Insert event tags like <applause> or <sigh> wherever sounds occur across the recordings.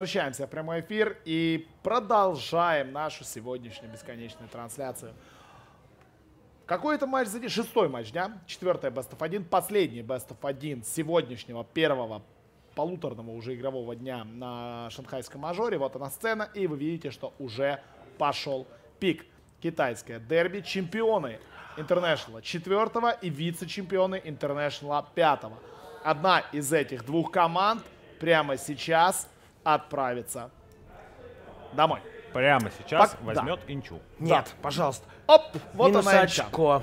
Возвращаемся в прямой эфир и продолжаем нашу сегодняшнюю бесконечную трансляцию. Какой это матч за Шестой матч дня, четвертый Best of 1, последний Best of 1 сегодняшнего первого полуторного уже игрового дня на шанхайском мажоре. Вот она сцена, и вы видите, что уже пошел пик. Китайское дерби, чемпионы Интернешнла четвертого и вице-чемпионы Интернешнла пятого. Одна из этих двух команд прямо сейчас отправится домой. Прямо сейчас Пак- возьмет инчу. Нет, пожалуйста. Оп, вот Минус она инча. очко.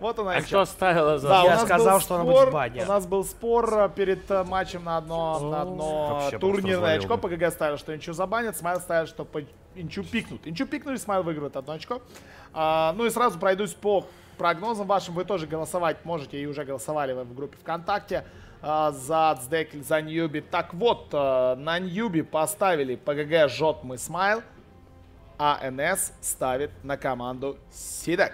Вот она А инча. кто ставила за... Да, Я сказал, что она будет в бане. У нас был спор э, перед э, матчем на одно, на одно Вообще просто турнирное очко. ПГГ ставил, что Инчу забанят, Смайл ставил, что по Инчу пикнут. Инчу пикнули, Смайл выигрывает одно очко. А, ну и сразу пройдусь по прогнозам вашим. Вы тоже голосовать можете и уже голосовали вы в группе ВКонтакте за Цдек или за Ньюби. Так вот, э, на Ньюби поставили ПГГ Жот мы Смайл, а НС ставит на команду Сидек.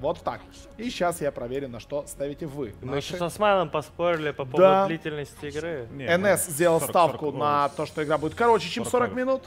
Вот так. И сейчас я проверю, на что ставите вы. Мы Наши- еще со Смайлом поспорили по поводу Да. длительности игры. Не, НС ну, сделал 40, ставку 40, на ну, то, что игра будет короче, чем 40 40 фрагов. минут.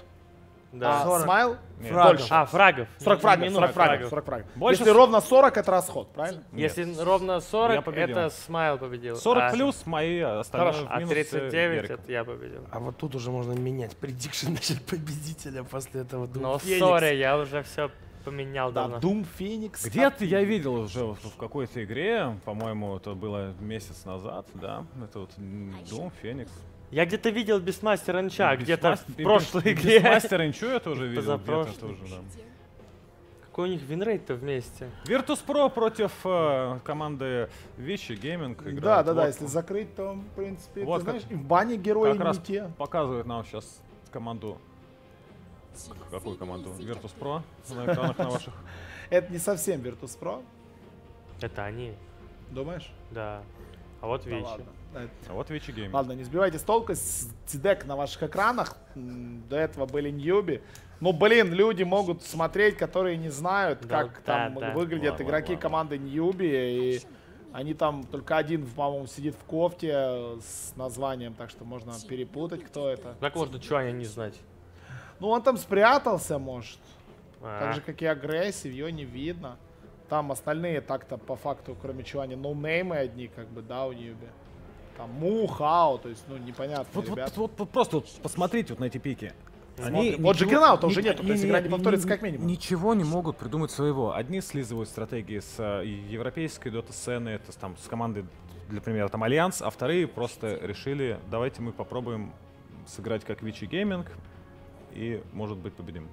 Да. А 40 Smile Нет. больше. А, фрагов. 40 Не фрагов, минут, 40 а фрагов, 40 фрагов. Больше Если с- ровно 40, это расход, правильно? Нет. Если ровно 40, Я победил. это Smile победил. 40 А- плюс мои остальные Хорошо. А минус, э, 39 Ярик. это я победил. А вот тут уже можно менять prediction насчет победителя после этого. Doom Но Phoenix. sorry, я уже все поменял Да, давно. Doom Phoenix. Где-то я видел уже в какой-то игре, по-моему, это было месяц назад, да, это вот Doom, Феникс. Я где-то видел Бестмастер Анча, где-то Бисмас- в прошлой игре. Бисмастер Инчу я тоже видел, где-то тоже, да. Какой у них винрейт-то вместе? Virtus.pro против э, команды Вичи Гейминг Да, да, да, Вот если закрыть, то, в принципе, Вот ты как- знаешь, в бане герои как не раз те. показывает нам сейчас команду. Какую команду? Virtus.pro на экранах на ваших. <laughs> Это не совсем Virtus Pro, Это они, думаешь? да. А вот Да. Это- А вот Vici Gaming. Ладно, не сбивайте с толку. CDEC на ваших экранах. До этого были Newbee. Ну, блин, люди могут смотреть, которые не знают, Да, как да, там да. выглядят Ладно, игроки ладно. команды Newbee. И они там, только один, по-моему, сидит в кофте с названием, так что можно перепутать, кто это. Как можно Чуаня не знать? Ну, он там спрятался, может. А, Так же, как и Agressif, ее не видно. Там остальные так-то по факту, кроме Чуаня ноунеймы одни, как бы, да, у Newbee. Там Mu, Hao, то есть, ну, непонятно, Вот, вот, ребят. вот- вот просто вот посмотрите вот на эти пики. Смотрим. Вот Джиггернаута уже нету, то есть игра не повторится как минимум. Ничего не могут придумать своего. Одни слизывают стратегии с э, европейской дота-сцены, это с, там, с командой, для примера, там Альянс, а вторые просто решили, давайте мы попробуем сыграть как Vici Gaming и, может быть, победим.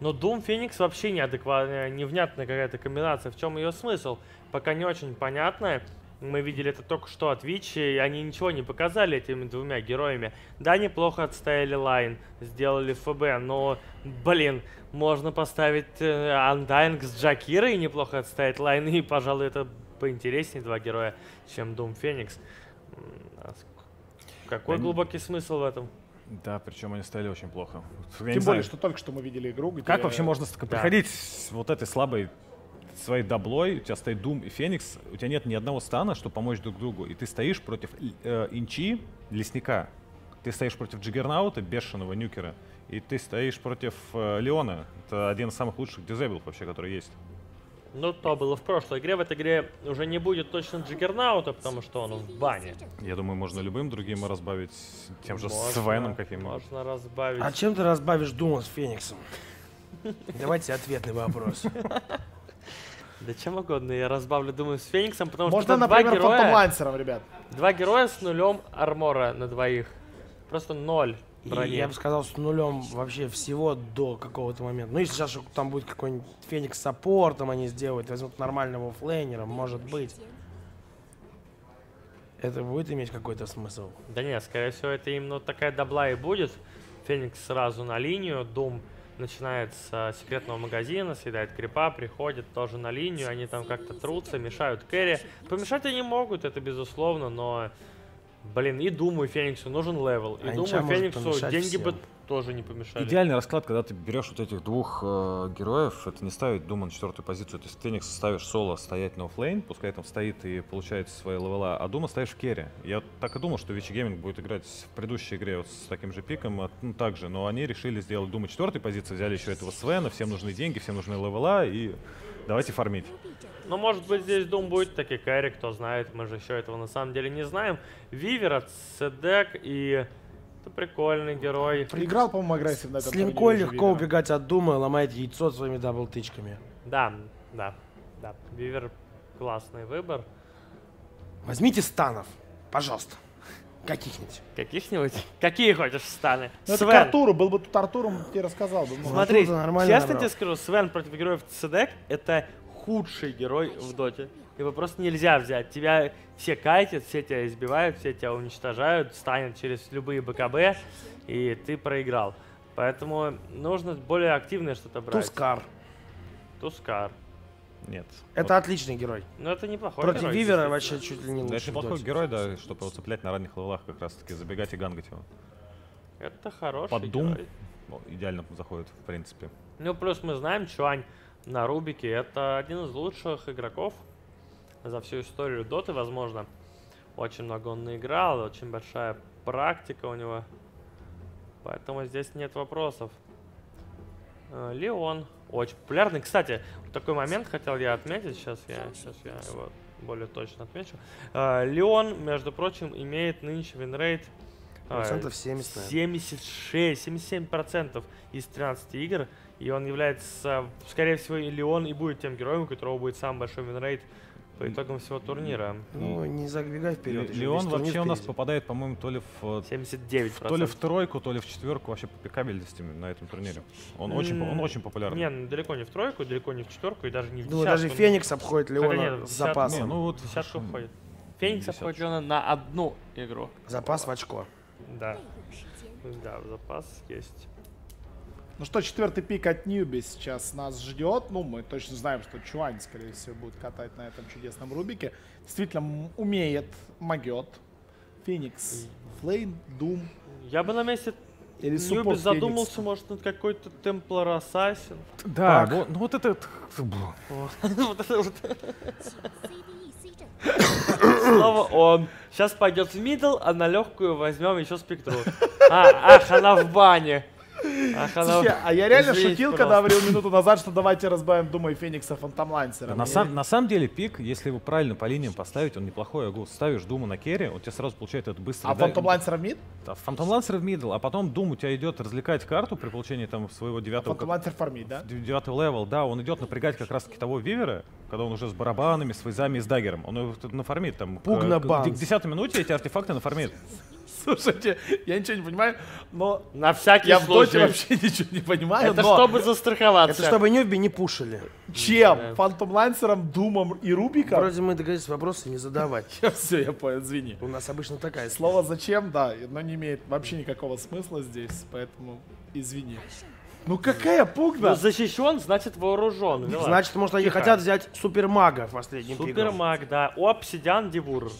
Но Doom Phoenix вообще неадекватная, невнятная какая-то комбинация. В чем ее смысл? Пока не очень понятно. Мы видели это только что от Vici, и они ничего не показали этими двумя героями. Да, неплохо отстояли line, сделали ФБ, но, блин, можно поставить э, Undying с Джакирой и неплохо отстоять line, и, пожалуй, это поинтереснее два героя, чем Doom Phoenix. М, а Какой Да не- глубокий смысл в этом? Да, причем они стояли очень плохо. Я Тем более, знаю, что только что мы видели игру, где... Как вообще можно Да. приходить с вот этой слабой своей даблой, у тебя стоит Дум и Феникс, у тебя нет ни одного стана, чтобы помочь друг другу, и ты стоишь против э, Инчи, Лесника, ты стоишь против Джиггернаута, бешеного нюкера, и ты стоишь против э, Леона. Это один из самых лучших дизейблов вообще, который есть. Ну, то было в прошлой игре. В этой игре уже не будет точно Джиггернаута, потому что он в бане. Я думаю, можно любым другим разбавить тем же Можно- Свеном каким-нибудь. Можно разбавить. А чем ты разбавишь Дума с Фениксом? Давайте ответный вопрос. Да чем угодно. Я разбавлю, думаю, с Фениксом, потому Можно, что два например, Фантом героя, Лансером, ребят. два героя с нулем армора на двоих. Просто ноль И брони. я бы сказал, с нулем вообще всего до какого-то момента. Ну, если сейчас там будет какой-нибудь Феникс с саппортом они сделают, возьмут нормального флейнера, может быть. Это будет иметь какой-то смысл? Да нет, скорее всего, это именно такая дабла и будет. Феникс сразу на линию, Дум начинает с секретного магазина, съедает крипа, приходит тоже на линию, они там как-то трутся, мешают carry. Помешать они могут, это безусловно, но, блин, и Думу, и Фениксу нужен level. И А может Фениксу деньги бы всем. тоже не помешали. Идеальный расклад, когда ты берешь вот этих двух э, героев, это не ставить Дума на четвертую позицию. То есть Феникс ставишь соло стоять на offlane, пускай там стоит и получает свои левела, а Дума ставишь в carry. Я так и думал, что Vici Gaming будет играть в предыдущей игре вот с таким же пиком, а, ну, так же, но они решили сделать Дума четвертой позиции, взяли еще этого Свена, всем нужны деньги, всем нужны левела, и давайте фармить. Ну, может быть, здесь Дум будет таки carry, кто знает, мы же еще этого на самом деле не знаем. Weaver от CDEC и... Это прикольный герой. Проиграл, по-моему, Agressif на этом С легко Вивера. убегать от Дума и ломать яйцо своими double-тычками. Да, да, да. Weaver классный выбор. Возьмите станов, пожалуйста. Каких-нибудь. Каких-нибудь? Какие хочешь станы? Ну, это Sven, Артуру, был бы тут Артур, он тебе рассказал бы. смотри, честно набрал. тебе скажу, Свен против героев Цедек это худший герой в доте. Его просто нельзя взять. Тебя все кайтят, все тебя избивают, все тебя уничтожают, станет через любые БКБ, и ты проиграл. Поэтому нужно более активное что-то брать. Тускар. Тускар. Нет. Это отличный герой. Ну это неплохой Против герой, Вивера действительно. вообще чуть ли не Вот. Да, лучше. это неплохой доте. герой, да, чтобы его цеплять на ранних левелах как раз таки, забегать и гангать его. Это хороший Под Doom герой. идеально заходит, в принципе. Ну, плюс мы знаем, Чуань на Рубике это один из лучших игроков за всю историю Доты, возможно. Очень много он наиграл, очень большая практика у него. Поэтому здесь нет вопросов. Э, Леон. Очень популярный. Кстати, такой момент хотел я отметить. Сейчас я, сейчас я его более точно отмечу. Э, Леон, между прочим, имеет нынче winrate Процентов 70, наверное. 76, 77 процентов из 13 игр. И он является, скорее всего, или он и будет тем героем, у которого будет самый большой winrate по итогам всего турнира. Ну, не забегай вперед. Ле- Леон вообще у нас попадает, по-моему, то ли в э, 79 то ли в тройку, то ли в четверку вообще по пикабельности на этом турнире. Он очень, он очень популярный. Не, ну, далеко не в тройку, далеко не в четверку и даже не в Думаю, десятку. даже Феникс обходит Леона нет, с запасом. Не, ну вот десятку входит. Феникс обходит Леона на одну игру. Запас в очко. Да. Да, запас есть. Ну что, четвертый пик от Ньюби сейчас нас ждет. Ну, мы точно знаем, что Чуань, скорее всего, будет катать на этом чудесном Рубике. Действительно, умеет, могет. Феникс, Флейн, Дум Я бы на месте или Ньюби задумался, Феникс. может, над какой-то Темплар Ассасин. Да, вот- ну вот это... блин. <laughs> Вот это вот. Снова он. Сейчас пойдет в middle, а на легкую возьмем еще спектру. А, ах, она в бане. <laughs> Ах, она... Слушай, а я реально шутил, пожалуйста. когда говорил минуту назад, что давайте разбавим Дума и Феникса фантомлансером. На, сам- на самом деле пик, если его правильно по линиям поставить, он неплохой агул. Ставишь Думу на carry, он тебе сразу получает этот быстрый... А дай- фантомлансера в мид? Да, Phantom Lancer в middle, а потом Дум у тебя идет развлекать карту при получении там своего А девятого... фантомлансер фармит, да? девятого level, да, он идет напрягать как раз таки того Вивера, когда он уже с барабанами, с вейзами и с даггером. Он его нафармит там. Пугна к десятой минуте эти артефакты нафармит. <laughs> Слушайте, я ничего не понимаю, но На всякий я случай. вообще <laughs> ничего не понимаю, Это но чтобы застраховаться. Это чтобы Ньюби не пушили. чем? Фантомлансером, Думом и Рубиком? Вроде мы договорились вопросы не задавать. <laughs> Все, я понял, извини. У нас обычно такая Слово «зачем», да, но не имеет вообще никакого смысла здесь, поэтому извини. Ну какая Ну, пугна? защищен, значит вооружен. Вилла. Значит, может, они Тихо. хотят взять супермага в последнем пику. Супермаг, да. У Обсидиан Дивур.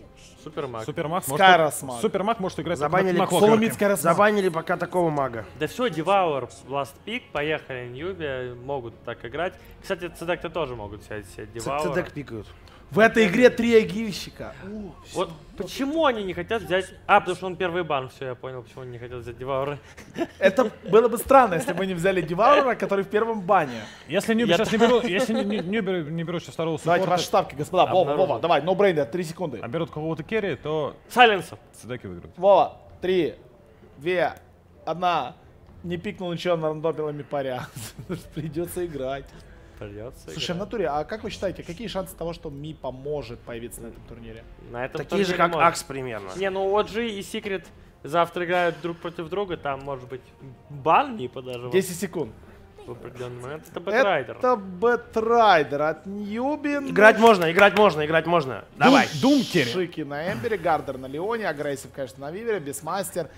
Супермаг. Супермаг Скайрос может... маг. Супермаг может играть Забанили клокерке. Соломитская росма. Забанили пока такого мага. Да все, Девауэр, Last Pick, поехали, Ньюби, могут так играть. Кстати, цедек тоже могут взять себе Девауэр. Цдк пикают. В этой игре три агильщика. О, Вот почему они не хотят взять... А, потому что он первый бан, все, я понял, почему они не хотят взять Девауэра. Это было бы странно, если бы не взяли Деваура, который в первом бане. Если Ньюби Я сейчас не берут, если не, не- берут сейчас второго Давайте суппорта, ваши ставки, господа. Вова. Вова, давай, no brainer, три секунды. а берут какого-то керри, то Сайленсов. цедаки выиграют. Вова, три, две, одна. Не пикнул ничего на рандомилами паря. <laughs> Придется играть. Придется Слушай, в натуре, а как вы считаете, какие шансы того, что Ми поможет появиться на этом турнире? На этом Такие же, как можно. Акс примерно. Не, ну OG и Секрет завтра играют друг против друга, там может быть бан Мипа даже 10 секунд. в определенный момент. Это Бэтрайдер. Это Бэтрайдер от Newbee. Играть можно, играть можно, играть можно. Давай. Дум керри. Шики на Эмбере, Гардер на Леоне, агрессив, конечно, на Вивере, Бисмастер.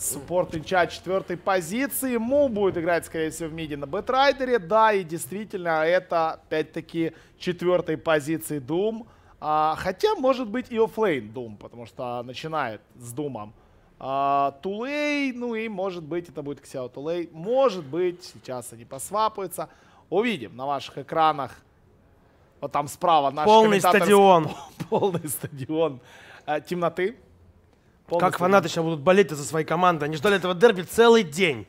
Support Энча четвертой позиции. Му будет играть, скорее всего, в миде на Бэтрайдере. Да, и действительно, это, опять-таки, четвертой позиции Дум. А, хотя, может быть, и оффлейн Дум, потому что начинает с Думом а, Тулей, ну и может быть это будет Ксяо Тулей. Может быть, сейчас они посвапаются. Увидим на ваших экранах. Вот там справа наш Полный комментатор- стадион. <laughs> Полный стадион а, темноты. Полный Как фанаты сейчас будут болеть за свои команды. Они ждали этого дерби целый день.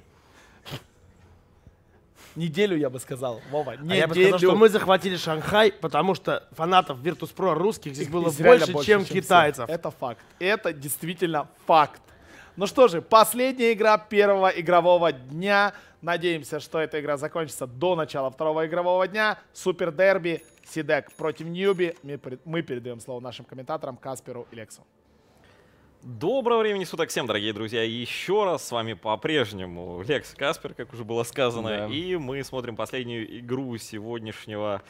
Неделю, я бы сказал, Вова. А я бы сказал, что мы захватили Шанхай, потому что фанатов Virtus.pro русских здесь было реально больше, чем всех. китайцев. Это факт. Это действительно факт. Ну что же, последняя игра первого игрового дня. Надеемся, что эта игра закончится до начала второго игрового дня. Супер дерби, Сидек против Ньюби. Мы передаем слово нашим комментаторам Касперу и Лексу. Доброго времени суток всем, дорогие друзья. Еще раз с вами по-прежнему Лекс Каспер, как уже было сказано. Да. И мы смотрим последнюю игру сегодняшнего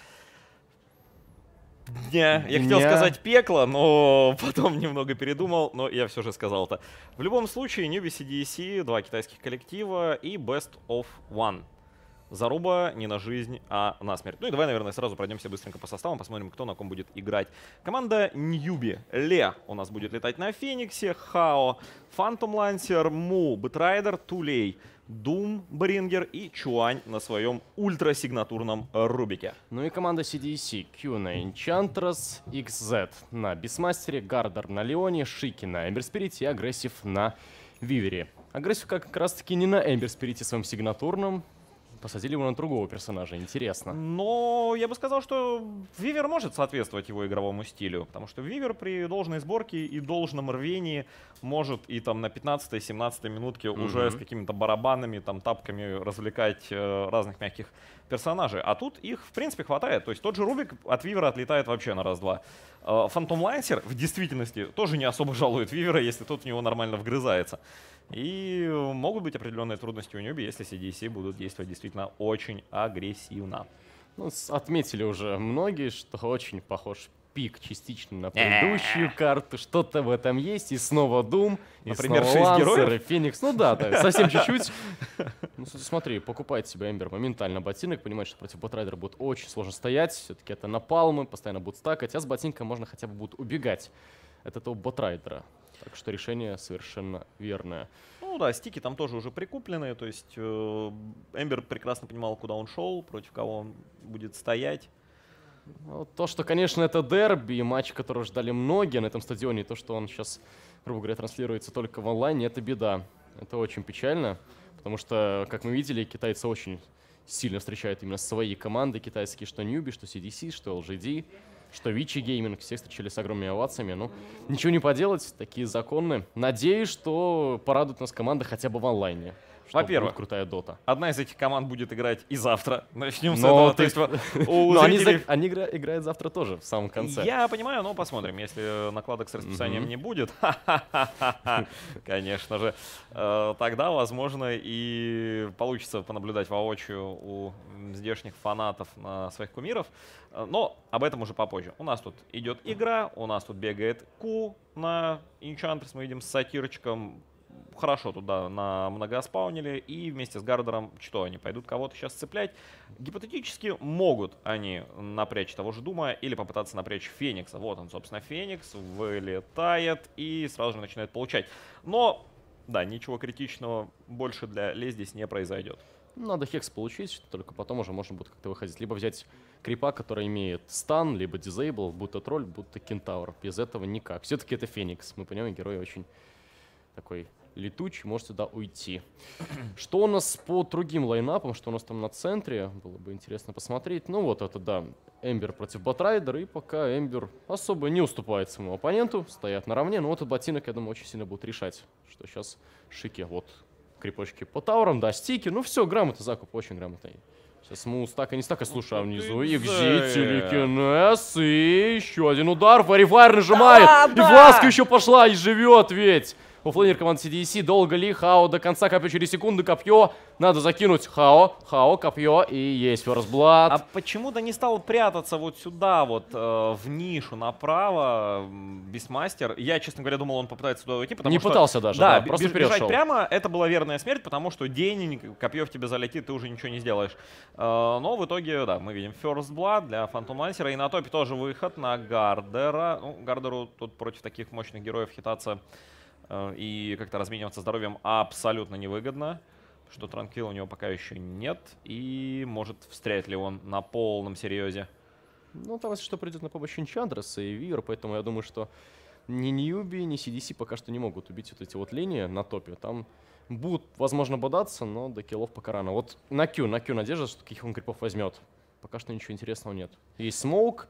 дня. Я хотел Дня. сказать пекло, но <laughs> потом немного передумал, но я все же сказал это. В любом случае, Newbee CDEC, два китайских коллектива и Best of One. Заруба не на жизнь, а на смерть. Ну и давай, наверное, сразу пройдемся быстренько по составам, посмотрим, кто на ком будет играть. Команда Newbee. Ле у нас будет летать на Фениксе, Хао, Фантом Лансер, Му, Бэтрайдер, Тулей, Дум, Брингер и Чуань на своем ультрасигнатурном Рубике. Ну и команда CDEC, Q на Enchantress, XZ на Бисмастере, Гардер на Леоне, Шики на Эмбер Спирите и Агрессив на Вивере. Агрессив как раз таки не на Эмбер Спирите своем сигнатурном, посадили его на другого персонажа, интересно. Но я бы сказал, что Вивер может соответствовать его игровому стилю, потому что Вивер при должной сборке и должном рвении может и там на 15-17 минутке уже с какими-то барабанами, там тапками развлекать э, разных мягких персонажей. А тут их, в принципе, хватает. То есть тот же Рубик от Вивера отлетает вообще на раз-два. Э, Фантом Лансер в действительности тоже не особо жалует Вивера, если тот в него нормально вгрызается. И э, могут быть определенные трудности у Ньюби, если CDC будут действовать действительно очень агрессивно. Ну, отметили уже многие, что очень похож пик частично на предыдущую карту, что-то в этом есть, и снова Дум, и Например, снова шесть Лансер, героев? и Феникс, ну да, да, совсем <laughs> чуть-чуть. Ну, смотри, покупает себе Эмбер моментально ботинок, понимает, что против ботрайдера будет очень сложно стоять, все-таки это напалмы, постоянно будут стакать, а с ботинка можно хотя бы будет убегать от этого ботрайдера. Так что решение совершенно верное. Ну да, стики там тоже уже прикуплены, то есть э, Эмбер прекрасно понимал, куда он шел, против кого он будет стоять. То, что, конечно, это дерби, и матч, которого ждали многие на этом стадионе, и то, что он сейчас, грубо говоря, транслируется только в онлайне, это беда. Это очень печально, потому что, как мы видели, китайцы очень сильно встречают именно свои команды китайские, что Newbie, что CDC, что LGD, что Вичи Гейминг, все встречали с огромными овациями. Ну, ничего не поделать, такие законы. Надеюсь, что порадует нас команда хотя бы в онлайне. Во-первых, крутая дота. Одна из этих команд будет играть и завтра. <laughs> Начнем с Но этого. То ты- есть вот <laughs> у Но они, зрителей- они игра- играют завтра тоже, в самом конце. Я понимаю, но посмотрим. Если накладок с расписанием не будет, <laughs> конечно же, э, тогда, возможно, и получится понаблюдать воочию у здешних фанатов на своих кумиров. Э, Но об этом уже попозже. У нас тут идет игра, у нас тут бегает Ку на Enchantress, мы видим с сатирочком. Хорошо туда на многоспаунили и вместе с Гардером что они пойдут кого-то сейчас цеплять гипотетически могут они напрячь того же Дума или попытаться напрячь Феникса. Вот он, собственно, Феникс вылетает и сразу же начинает получать. Но, да, ничего критичного больше для Ле здесь не произойдет. Надо хекс получить, только потом уже можно будет как-то выходить. Либо взять крипа, который имеет стан, либо дизейбл, будь то тролль, будь то кентавр. Без этого никак. Все-таки это Феникс. Мы понимаем, герой очень такой летучий, может сюда уйти. <clears throat> Что у нас по другим лайнапам, что у нас там на центре, было бы интересно посмотреть. Ну вот это, да, Эмбер против Батрайдера, и пока Эмбер особо не уступает своему оппоненту, стоят наравне. Но вот этот ботинок, я думаю, очень сильно будет решать, что сейчас Шики, вот, крепочки по таурам, да, стики, ну все, грамотно, закуп очень грамотный. Сейчас мы стака не стака, слушай, а внизу ты Экзит, зэ. телекинез, и еще один удар, Фарифайр нажимает, и Фласка еще пошла и живет ведь. Оффлейнер команды CDC, долго ли, Хао до конца, копье через секунду, копье, надо закинуть, Хао, Хао, копье, и есть Blood. А почему-то не стал прятаться вот сюда, вот э, в нишу направо, Бисмастер. Я, честно говоря, думал, он попытается туда уйти, потому Не что... пытался даже, да, б- просто беж- бежать перешел. прямо, это была верная смерть, потому что день, копье в тебе залетит, ты уже ничего не сделаешь. Э, но в итоге, да, мы видим First Blood для Фантом Лансера, и на топе тоже выход на Гардера. Ну, Гардеру тут против таких мощных героев хитаться и как-то размениваться здоровьем абсолютно невыгодно, что Транквилл у него пока еще нет, и может встрять ли он на полном серьезе. Ну, там, если что, придет на помощь Энчандрес и Вивер, поэтому я думаю, что ни Ньюби, ни CDC пока что не могут убить вот эти вот линии на топе. Там будут, возможно, бодаться, но до киллов пока рано. Вот на Q, на Q надежда, что каких он крипов возьмет. Пока что ничего интересного нет. Есть smoke.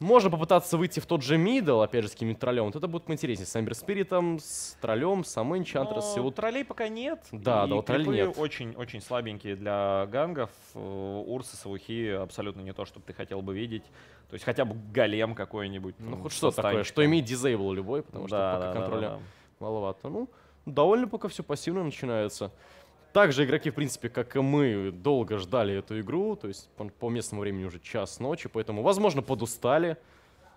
Можно попытаться выйти в тот же middle, опять же, с каким-нибудь троллем. Вот это будет поинтереснее. С Эмбер Спиритом, с троллем, сам Энчантрес. Но И вот троллей пока нет. Да, и да, вот троллей нет. Очень-очень слабенькие для гангов. Э, Урсы, Саухи абсолютно не то, что ты хотел бы видеть. То есть хотя бы голем какой-нибудь. Ну, хоть что такое, что имеет disable любой, потому что Да, пока да, да, контроля да, да. маловато. Ну, довольно пока все пассивно начинается. Также игроки, в принципе, как и мы, долго ждали эту игру, то есть по, по местному времени уже час ночи, поэтому, возможно, подустали,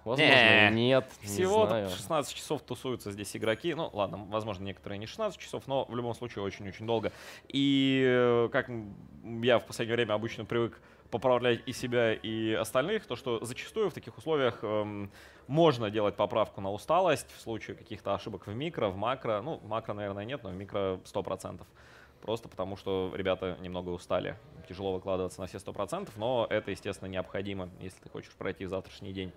возможно, Не, нет, не Всего знаю. 16 часов тусуются здесь игроки. Ну, ладно, возможно, некоторые не 16 часов, но в любом случае очень-очень долго. И э, как я в последнее время обычно привык поправлять и себя, и остальных, то что зачастую в таких условиях эм, можно делать поправку на усталость в случае каких-то ошибок в микро, в макро. Ну, макро, наверное, нет, но в микро 100%. Просто потому, что ребята немного устали. Тяжело выкладываться на все 100%, но это, естественно, необходимо, если ты хочешь пройти завтрашний день.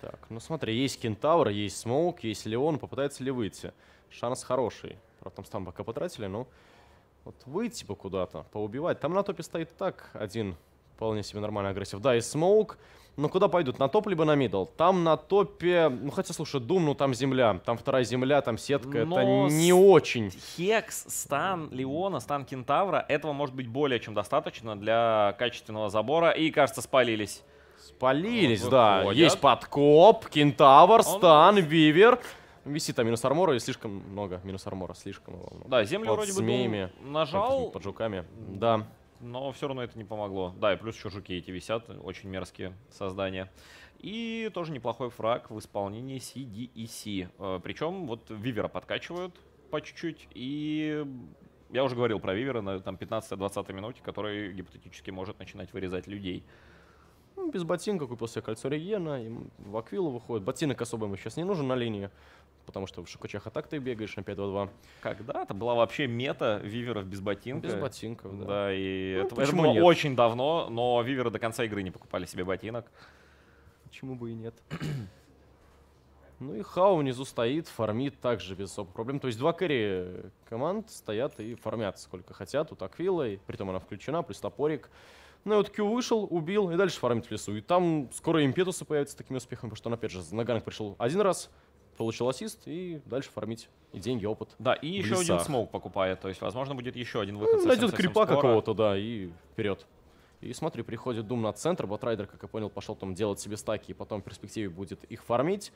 Так, ну смотри, есть Кентавр, есть Смоук, есть Леон, попытается ли выйти? Шанс хороший. Правда, там стан пока потратили, но вот выйти бы куда-то, поубивать. Там на топе стоит так один вполне себе нормальный агрессив. Да, и smoke, но куда пойдут? На топ либо на middle? Там на топе, ну хотя, слушай, Дум, ну там земля, там вторая земля, там сетка, Но это не очень. Hex, stun Леона, stun Кентавра, этого может быть более чем достаточно для качественного забора. И, кажется, спалились. Спалились, Вот да. выходят. Есть подкоп, Кентавр, Он- stun, Вивер. Висит там минус армора и слишком много минус армора, слишком его много. Да, землю Под вроде бы змеями, Дум нажал, Под жуками. Да. Но все равно это не помогло. Да, и плюс еще жуки эти висят, очень мерзкие создания. И тоже неплохой фраг в исполнении CDEC. Э, Причем вот Вивера подкачивают по чуть-чуть. И я уже говорил про Вивера на там 15-20 минуте, который гипотетически может начинать вырезать людей. Ну, без ботинка купил себе кольцо регена, и в аквилу выходит. Ботинок особо ему сейчас не нужен на линии, потому что в шикучах атак ты бегаешь на 5-2-2. Когда-то была вообще мета Виверов без ботинка. Без ботинков, да. Да, и Ну, это, это почему было нет? очень давно, но Виверы до конца игры не покупали себе ботинок. Почему бы и нет? <clears throat> Ну и Хау внизу стоит, фармит также без особых проблем. То есть два кэрри команд стоят и фармят сколько хотят. Тут Аквила, и притом она включена, плюс топорик. Ну и вот Q вышел, убил, и дальше фармит в лесу. И там скоро импетусы появятся с таким успехом, потому что он опять же на ганг пришел один раз, получил ассист, и дальше фармить и деньги, опыт. Да, и еще один лесах. smoke покупает, то есть, возможно, будет еще один выход. совсем- Найдет совсем крипа какого-то, да, и вперед. И смотри, приходит Дум на центр, Батрайдер, как я понял, пошел там делать себе стаки, и потом в перспективе будет их фармить,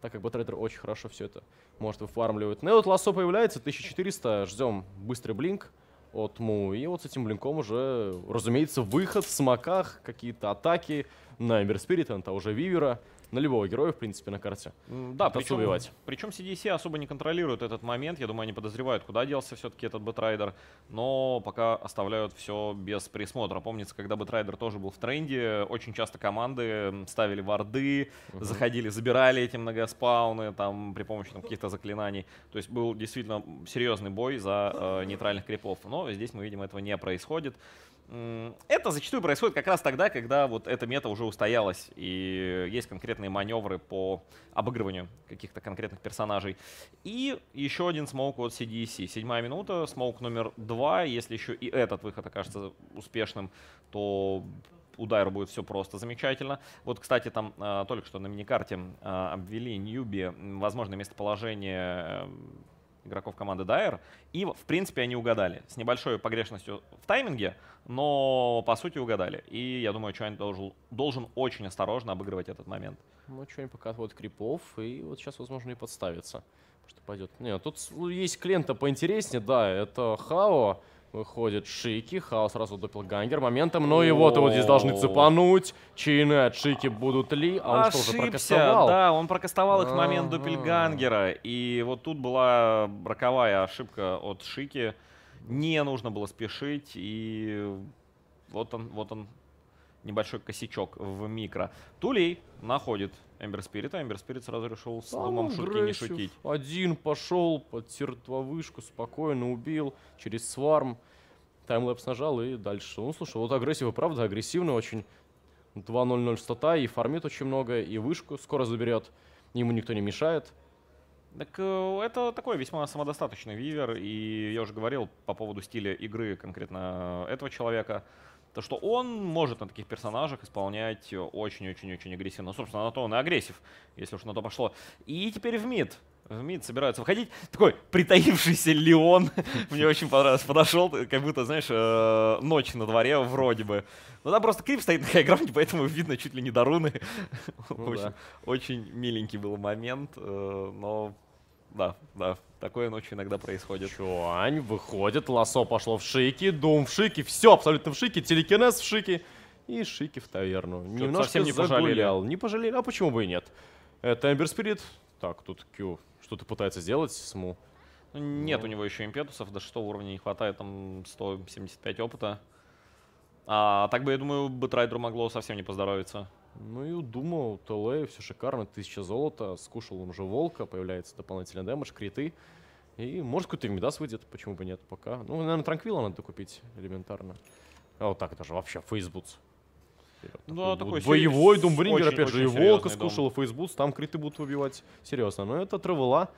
так как Батрайдер очень хорошо все это может выфармливать. Ну и вот лассо появляется, 1400, ждем быстрый blink от Му, и вот с этим блинком уже, разумеется, выход в смоках, какие-то атаки на Эмбер Спирита, на того же Вивера, на любого героя, в принципе, на карте. Да, причем, убивать. причем CDEC особо не контролирует этот момент. Я думаю, они подозревают, куда делся все-таки этот Бэтрайдер, но пока оставляют все без присмотра. Помнится, когда Бэтрайдер тоже был в тренде, очень часто команды ставили варды, заходили, забирали эти многоспауны там, при помощи каких-то заклинаний. То есть был действительно серьезный бой за э, нейтральных крипов. Но здесь мы видим, этого не происходит. Это зачастую происходит как раз тогда, когда вот эта мета уже устоялась, и есть конкретные маневры по обыгрыванию каких-то конкретных персонажей. И еще один smoke от CDEC. Седьмая минута, smoke номер два. Если еще и этот выход окажется успешным, то у Дайра будет все просто замечательно. Вот, кстати, там а, только что на миникарте а, обвели Newbee возможное местоположение э, игроков команды Дайер. И, в принципе, они угадали. С небольшой погрешностью в тайминге, но по сути угадали. И я думаю, Чуань должен, должен очень осторожно обыгрывать этот момент. Ну, что-нибудь показывают крипов, и вот сейчас, возможно, и подставится. Что пойдет. Не, тут есть клиента поинтереснее, да, это Хао. Выходит Шики, Хао сразу допелгангер моментом, но его-то вот здесь должны цепануть. Чейны от Шики будут ли? А он что, уже прокастовал? да, он прокастовал их в момент Ага. Доппельгангера. И вот тут была роковая ошибка от Шики. Не нужно было спешить, и вот он, вот он, небольшой косячок в микро. Тулей находит Эмбер Спирит, а Эмбер Спирит сразу решил с Там Думом шутки не агрессив. шутить. Один пошел под tier two вышку, спокойно убил через Swarm. Time Lapse нажал и дальше. Ну, слушай, вот агрессив и правда агрессивный очень. 2-0-0 стата и фармит очень много, и вышку скоро заберет. Ему никто не мешает. Так э, это такой весьма самодостаточный вивер, и я уже говорил по поводу стиля игры конкретно этого человека, то что он может на таких персонажах исполнять очень-очень-очень агрессивно. Ну, Собственно, на то он и агрессив, если уж на то пошло. И теперь в мид. В мид собираются выходить. Такой притаившийся Леон. <laughs> Мне очень понравилось. Подошел, как будто, знаешь, э, ночь на дворе вроде бы. Ну там просто крип стоит на хайграунде, <laughs> поэтому видно чуть ли не до руны. Ну да. очень миленький был момент, э, но да, да, такое ночью иногда происходит. Чуань выходит, лосо пошло в шики, дум в шики, все абсолютно в шики, телекинез в шики и шики в таверну. Немножко совсем не пожалели. загулял. Не пожалели, а почему бы и нет? Это Эмбер Спирит. Так, тут Q что-то пытается сделать, Сму. Ну, Нет Ну. у него еще импетусов, до шестого уровня не хватает, там 175 опыта. А так бы, я думаю, Бэтрайдеру могло совсем не поздоровиться. Ну и у Дума, у ТЛ все шикарно, 1000 золота, скушал он уже волка, появляется дополнительный damage, криты. И может какой-то Мидас выйдет, почему бы нет, пока. Ну, наверное, Транквилла надо купить элементарно. А вот так даже вообще, Phase Boots. Да, Такой такой боевой Думбрингер, опять же, и волка скушал, и Phase Boots, там криты будут выбивать. Серьезно, но это травела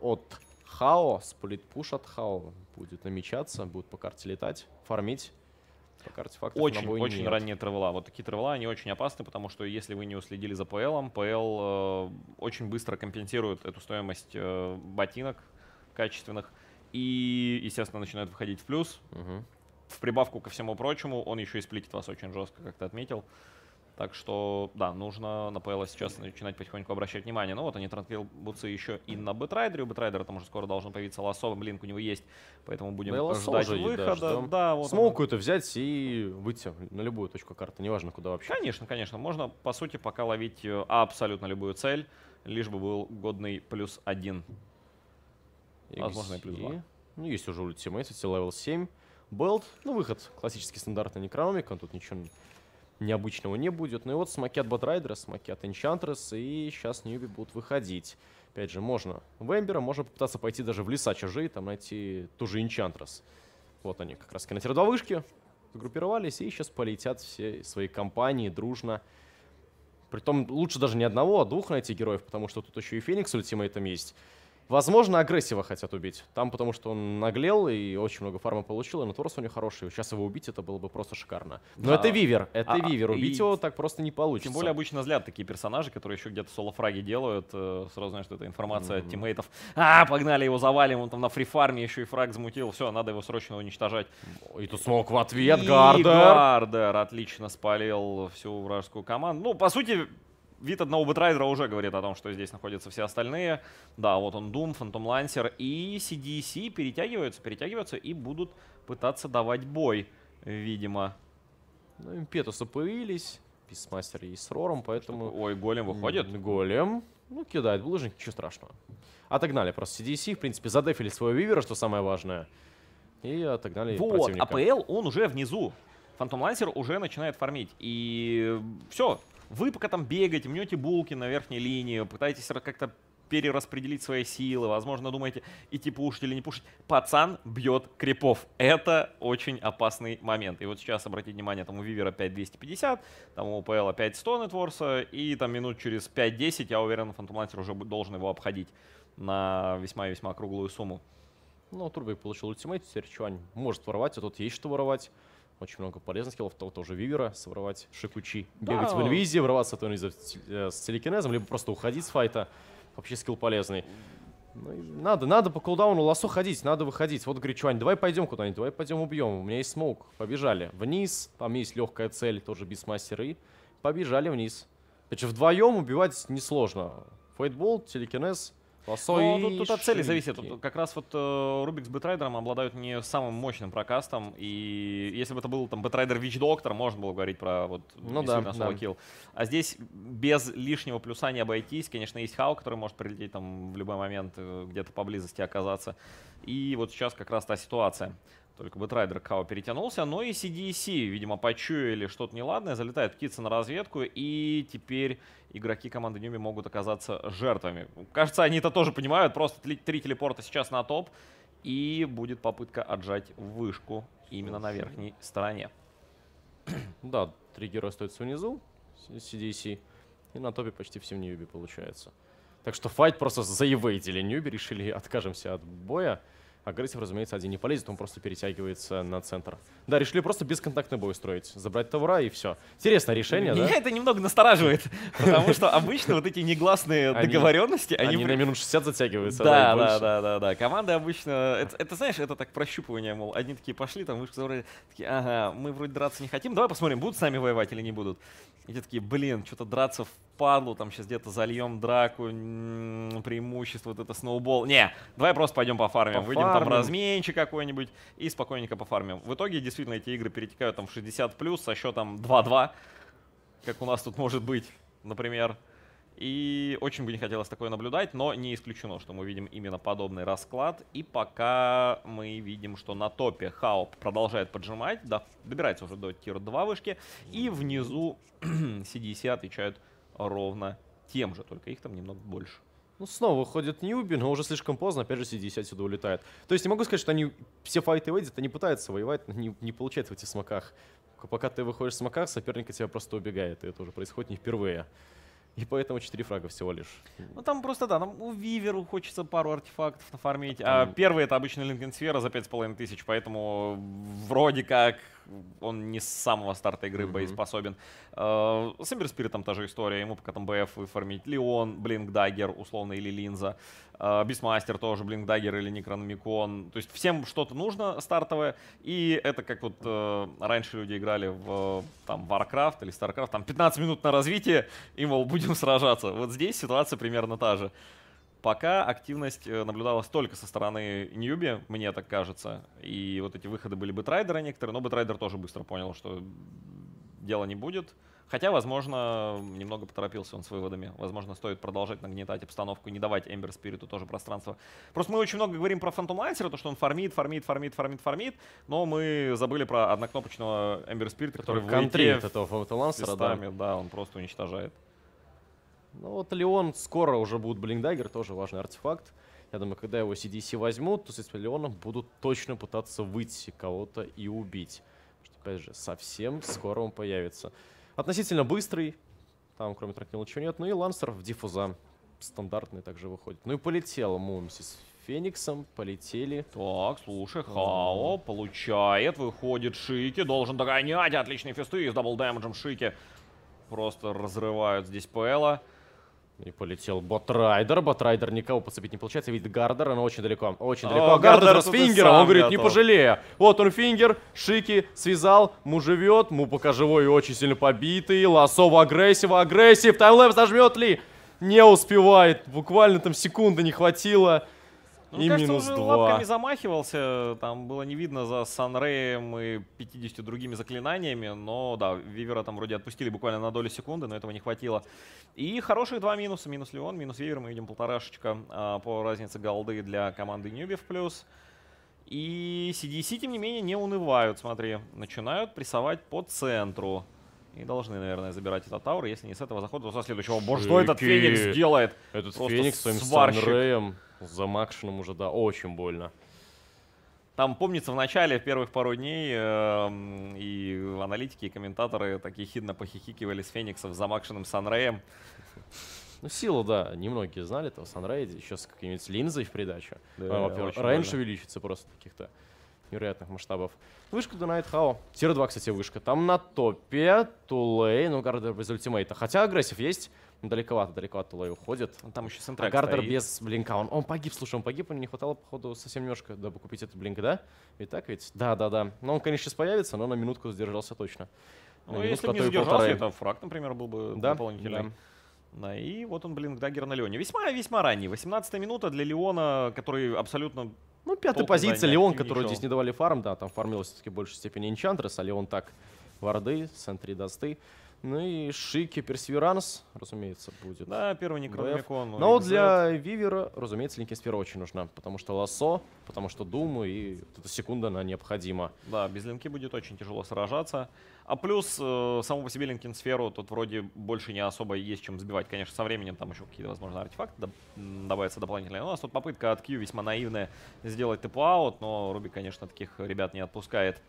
от Хао, split-push от Хао будет намечаться, будет по карте летать, фармить. По карте фактов Очень, очень нет. ранние травела. Вот такие травела, они очень опасны, потому что если вы не уследили за ПЛом, ПЛ э, очень быстро компенсирует эту стоимость э, ботинок качественных. И, естественно, начинает выходить в плюс. Мгм. В прибавку ко всему прочему, он еще и сплитит вас очень жестко, как ты отметил. Так что, да, нужно на ПЛ сейчас начинать потихоньку обращать внимание. Ну вот они транквил бутсы еще и на Бэтрайдере. У Бэтрайдера там уже скоро должен появиться лассо, blink у него есть. Поэтому будем Да ждать да, выхода. ждем. Да, вот оно. какой-то взять и выйти на любую точку карты, неважно куда вообще. Конечно, конечно. Можно, по сути, пока ловить э, абсолютно любую цель, лишь бы был годный плюс один. возможно, и плюс два. Ну, есть уже ultimate, эти level 7. Build, ну, выход классический стандартный Некрономикон тут ничего необычного не будет. Ну и вот смоки от Бэтрайдера, смоки от Энчантрес, и сейчас Ньюби будут выходить. Опять же, можно в Эмбера, можно попытаться пойти даже в леса чужие, там найти ту же Энчантрес. Вот они как раз на два вышки, сгруппировались и сейчас полетят все свои компании дружно. Притом лучше даже не одного, а двух найти героев, потому что тут еще и Феникс с ультимейтом есть. Возможно, агрессива хотят убить. Там потому что он наглел и очень много фарма получил, и натурс у него хороший. Сейчас его убить, это было бы просто шикарно. Но Да. это Вивер, это А, Вивер. и Убить его так просто не получится. Тем более обычно злят такие персонажи, которые еще где-то соло-фраги делают. э, Сразу знаешь, что это информация от Мгм. тиммейтов. А, погнали его завалим, он там на фрифарме еще и фраг замутил. Все, надо его срочно уничтожать. И тут смок в ответ, И Гардер. Гардер отлично спалил всю вражескую команду. Ну, по сути, вид одного бэтрайдера уже говорит о том, что здесь находятся все остальные. Да, вот он Doom, Фантом Лансер и CDC перетягиваются, перетягиваются и будут пытаться давать бой, видимо. Ну, импетусы появились. Писмастер есть с Рором, поэтому... Ой, голем выходит. Голем. Ну, кидает булыжник, ничего страшного. Отогнали просто CDC, в принципе, задефили своего Вивера, что самое важное. И отогнали Вот, противника. АПЛ, он уже внизу. Фантом Лансер уже начинает фармить. И все. Вы пока там бегаете, мнете булки на верхней линии, пытаетесь как-то перераспределить свои силы, возможно, думаете, идти пушить или не пушить. Пацан бьет крипов. Это очень опасный момент. И вот сейчас обратите внимание, там у Вивера 5250, там у ПЛ опять 100 нетворса, и там минут через 5-10, я уверен, Фантом Лансер уже должен его обходить на весьма и весьма круглую сумму. Ну, Турбик получил ультимейт, теперь Чуань может воровать, а тут есть что воровать. Очень много полезных скиллов, того тоже Вивера, своровать Шикучи. Да. Бегать в инвизе, врываться то инвиза э, с телекинезом, либо просто уходить с файта. Вообще скилл полезный. Ну, и надо, надо по кулдауну лассо ходить, надо выходить. Вот говорит, Чуань, давай пойдем куда-нибудь, давай пойдем убьем. У меня есть смоук. Побежали вниз, там есть легкая цель, тоже бисмастер, и побежали вниз. Же, вдвоем убивать несложно. Fade Bolt, телекинез, Ну, тут, тут от цели зависит. Тут как раз вот э, Рубик с Бэтрайдером обладают не самым мощным прокастом. И если бы это был там Бэтрайдер Вич Доктор, можно было говорить про вот Ну да, да. kill. А здесь без лишнего плюса не обойтись. Конечно, есть Хао, который может прилететь там в любой момент э, где-то поблизости оказаться. И вот сейчас как раз та ситуация. Только Бэтрайдер к Хао перетянулся. Но и CDC, видимо, почуяли что-то неладное. Залетает птица на разведку. И теперь игроки команды Ньюби могут оказаться жертвами. Кажется, они это тоже понимают. Просто три, телепорта сейчас на топ. И будет попытка отжать вышку именно на верхней стороне. <clears throat> Да, три героя остаются внизу, CDC, и на топе почти все в Ньюби получается. Так что fight просто заевейтили Ньюби, решили откажемся от боя. Агрессив, разумеется, один не полезет, он просто перетягивается на центр. Да, решили просто бесконтактный бой устроить. Забрать тавера и все. Интересное решение, Меня да? это немного настораживает, <laughs> потому что обычно вот эти негласные договоренности, Они, на минут 60 затягиваются. Да, да, да, да, да. Команды обычно, это, знаешь, это так прощупывание, мол, одни такие пошли, там вышка вроде такие, ага, мы вроде драться не хотим, давай посмотрим, будут с нами воевать или не будут. И те такие, блин, что-то драться в падлу, там сейчас где-то зальем драку, преимущество, вот это сноубол. Не, давай просто пойдем пофармим, выйдем там разменчик какой-нибудь и спокойненько пофармим. В итоге действительно эти игры перетекают там в 60 плюс со счетом 2-2, как у нас тут может быть, например. И очень бы не хотелось такое наблюдать, но не исключено, что мы видим именно подобный расклад. И пока мы видим, что на топе Хауп продолжает поджимать, да, добирается уже до тир 2 вышки, и внизу <clears throat> CDC отвечают ровно тем же, только их там немного больше. Ну, снова выходит Ньюби, но уже слишком поздно, опять же, CDC отсюда улетает. То есть не могу сказать, что они все файты выйдут, они пытаются воевать, но не, не получается в этих смоках. Пока ты выходишь в смоках, соперник от тебя просто убегает, и это уже происходит не впервые. И поэтому 4 фрага всего лишь. Ну там просто, да, там у Виверу хочется пару артефактов нафармить. А первый это обычно Линкен Сфера за 5500, поэтому вроде как он не с самого старта игры Мгм. боеспособен. Э, С Эмбер Спиритом та же история, ему пока там БФ выфармить. Леон, Blink Dagger, условно, или Линза. Э, Бисмастер тоже, Blink Dagger или Некрономикон. То есть всем что-то нужно стартовое. И это как вот э, раньше люди играли в там Warcraft или StarCraft, там 15 минут на развитие, и, мол, будем сражаться. Вот здесь ситуация примерно та же. Пока активность э, наблюдалась только со стороны Ньюби, мне так кажется. И вот эти выходы были Бэтрайдера некоторые, но Бэтрайдер тоже быстро понял, что дела не будет. Хотя, возможно, немного поторопился он с выводами. Возможно, стоит продолжать нагнетать обстановку и не давать Эмбер Спириту тоже пространство. Просто мы очень много говорим про Фантом Лансера, то, что он фармит, фармит, фармит, фармит, фармит. Но мы забыли про однокнопочного Эмбер Спирита, который, Который в контрит этого фотолансера, да. системе, да, он просто уничтожает. Ну вот Леон скоро уже будет Блинкдаггер, тоже важный артефакт. Я думаю, когда его CDC возьмут, то с Леоном будут точно пытаться выйти кого-то и убить. Потому что, опять же, совсем скоро он появится. Относительно быстрый, там кроме Тракнила ничего нет. Ну и Лансер в диффуза стандартный также выходит. Ну и полетел Мумси с Фениксом, полетели. Так, слушай, Хао получает, выходит Шики, должен догонять, отличные фесты с дабл дэмэджем Шики. Просто разрывают здесь Пэла. И полетел Ботрайдер. Ботрайдер никого подцепить не получается. Видит Гардера, но очень далеко. Очень О, далеко. Гардер Гардер с фингером. Он говорит, не готов. пожалея. Вот он фингер. Шики связал. Му живет. Му пока живой и очень сильно побитый. Лосово агрессива. Агрессив. Таймлэп зажмет ли? Не успевает. Буквально там секунды не хватило. Ну, и кажется, минус уже два. лапками замахивался, там было не видно за Санреем и 50 другими заклинаниями, но да, Вивера там вроде отпустили буквально на долю секунды, но этого не хватило. И хороших два минуса, минус Леон, минус Вивер, мы видим полторашечка а, по разнице голды для команды Ньюби в плюс. И CDC, тем не менее, не унывают, смотри, начинают прессовать по центру. И должны, наверное, забирать этот таур, если не с этого захода, то со следующего. Боже, что этот. Феникс делает? Этот Просто Феникс своим сварщик. Санреем за Макшином уже, да, очень больно. Там, помнится, в начале, в первых пару дней эм, и аналитики, и комментаторы такие хидно похихикивали с Фениксов за Макшином Санреем. Ну, силу, да, немногие знали этого Санрейда, еще с какими-нибудь линзой в придачу. Да, А, во-первых, раньше больно. увеличится просто каких-то невероятных масштабов. Вышка до Найтхау. Tier 2, кстати, вышка. Там на топе Тулей, ну, Гардер без ультимейта. Хотя агрессив есть, далековато, далековато Тулей уходит. Ну, Там еще А Sentry Гардер стоит. без блинка. Он, он погиб, слушай, он погиб, ему не хватало, походу, совсем немножко, дабы купить этот блинк, да? Ведь так ведь? Да, да, да. Ну, он, конечно, сейчас появится, но на минутку задержался точно. На Ну, минутку, если бы а не задержался, полторы. это фраг, например, был бы Да, дополнительный. да. Да, и вот он, Blink Dagger на Леоне. Весьма-весьма ранний. 18 минута для Леона, который абсолютно... Ну, пятая позиция, Леон, который здесь не давали фарм, да, там фармилось все-таки в большей степени Энчантрес, а Леон так варды, сентри дасты. Ну и Шики Персеверанс, разумеется, будет. Да, первый Некрономикон. Но вот для Вивера, разумеется, Линкен Сфера очень нужна, потому что Лассо, потому что Думу, и вот эта секунда, она необходима. Да, без линки будет очень тяжело сражаться. А плюс, э, саму по себе линкин сферу тут вроде больше не особо есть чем сбивать. Конечно, со временем там еще какие-то, возможно, артефакты добавятся дополнительные. Но у нас тут попытка от Q весьма наивная сделать тп-аут, но Руби, конечно, таких ребят не отпускает.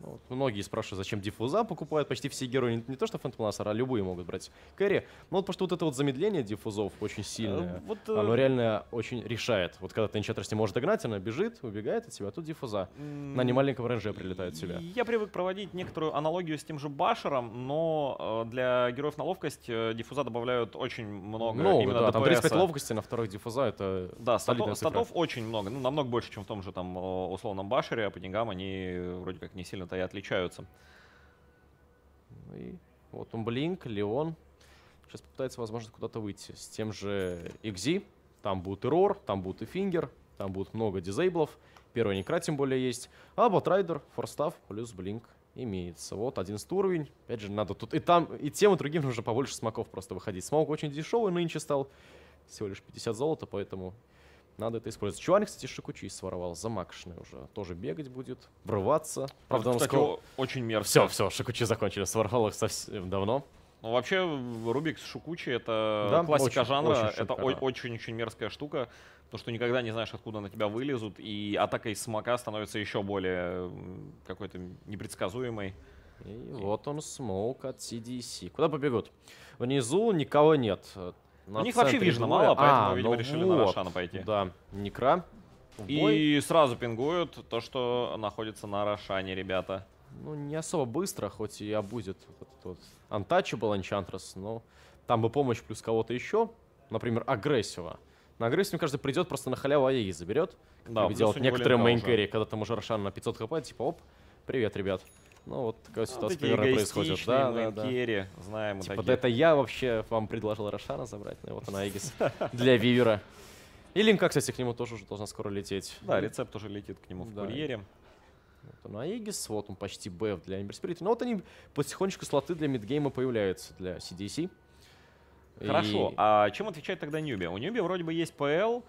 Вот многие спрашивают, зачем диффуза покупают. Почти все герои, не, то что Фэнтом Лассера, а любые могут брать кэрри. Ну вот потому что вот это вот замедление диффузов очень сильное. Э, Вот, э, Оно реально очень решает. Вот когда ты Энчантрес не может догнать, она бежит, убегает от тебя, а тут диффуза. На немаленьком рейнже прилетает в себя. Я привык проводить некоторую аналогию с тем же Башером, но э, для героев на ловкость э, диффуза добавляют очень много. Много, именно да, там 35 DPS-а. ловкости на вторых диффуза, это Да, статов, статов очень много, ну, намного больше, чем в том же там э, условном Башере, а по деньгам они э, вроде как не сильно-то и отличаются. И вот он Blink, Леон. Сейчас попытается, возможно, куда-то выйти. С тем же XZ. Там будет и там будет и Finger, там будет много дизейблов. Первый Некра тем более есть. А Бэтрайдер, Force Staff плюс Blink имеется. Вот 11 уровень. Опять же, надо тут и там, и тем, и другим нужно побольше смоков просто выходить. Смок очень дешевый нынче стал. Всего лишь 50 золота, поэтому надо это использовать. Чувак, кстати, Шикучи своровал. Замакшный уже. Тоже бегать будет, врываться. Правда, он Кстати, скоро... о- очень мерзко. Все, все, Шикучи закончили. Своровал их совсем давно. Ну, вообще, Рубик с Шукучи это Да, классика очень, жанра. очень это шикарно. очень-очень мерзкая штука. Потому что никогда не знаешь, откуда на тебя вылезут. И атака из смока становится еще более какой-то непредсказуемой. И вот он, смоук от CDC. Куда побегут? Внизу никого нет. На У них вообще двое. мало, поэтому, А, видимо, ну решили на вот. Рошана пойти. Да, Некра. И сразу пингуют то, что находится на Рошане, ребята. Ну, не особо быстро, хоть и обузит вот вот Untouchable Enchantress, но там бы помощь плюс кого-то еще. Например, агрессива. На агрессию, мне кажется, придет просто на халяву Аеги заберет. Да, как плюс делают некоторые мейн когда там уже Рошан на 500 хп, типа, оп, привет, ребят. Ну, вот такая Вот ситуация эти примерно происходит. Да, да, да. знаем Типа, таких. да это я вообще вам предложил Рошана забрать, ну и вот она Аегис для Вивера. И Линка, кстати, к нему тоже уже должна скоро лететь. Да, рецепт уже летит к нему в Да. курьере. Вот он Аегис, вот он почти БФ для Spirit. Но вот они потихонечку слоты для мидгейма появляются для CDC. Хорошо, И- а чем отвечает тогда Ньюби? У Ньюби вроде бы есть ПЛ,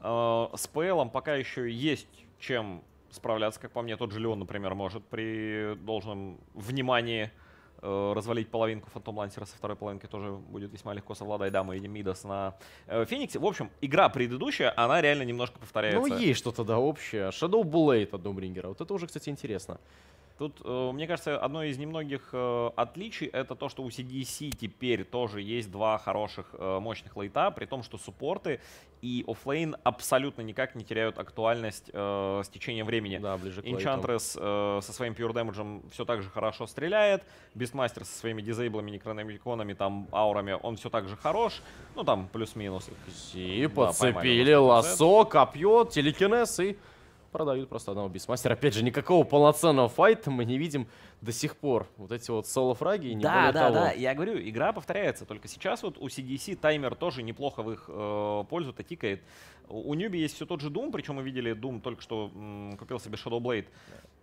э, с ПЛом пока еще есть чем справляться, как по мне, тот же Леон, например, может при должном внимании э, развалить половинку Фантом Лансера со второй половинкой тоже будет весьма легко совладать. Да, мы видим Мидас на э, Фениксе. В общем, игра предыдущая, она реально немножко повторяется. Ну, есть что-то, да, общее. Shadow Blade от Думбрингера. Вот это уже, кстати, интересно. Тут, э, мне кажется, одно из немногих э, отличий это то, что у CDC теперь тоже есть два хороших, э, мощных лейта, при том, что суппорты и оффлейн абсолютно никак не теряют актуальность э, с течением времени. Да, ближе к. Enchantress э, со своим Pure Damage все так же хорошо стреляет. Beastmaster со своими дизейблами, некрономиконами, там, аурами, он все так же хорош. Ну, там, плюс-минус. И Да, подцепили поймали лассо, копье, телекинез и продают просто одного бисмастера. Опять же, никакого полноценного файта мы не видим до сих пор. Вот эти вот соло-фраги и не да, более да, того. да, я говорю, игра повторяется. Только сейчас вот у CDC таймер тоже неплохо в их э, пользу-то тикает. У Ньюби есть все тот же Doom, причем мы видели Doom только что м, купил себе Shadow Blade.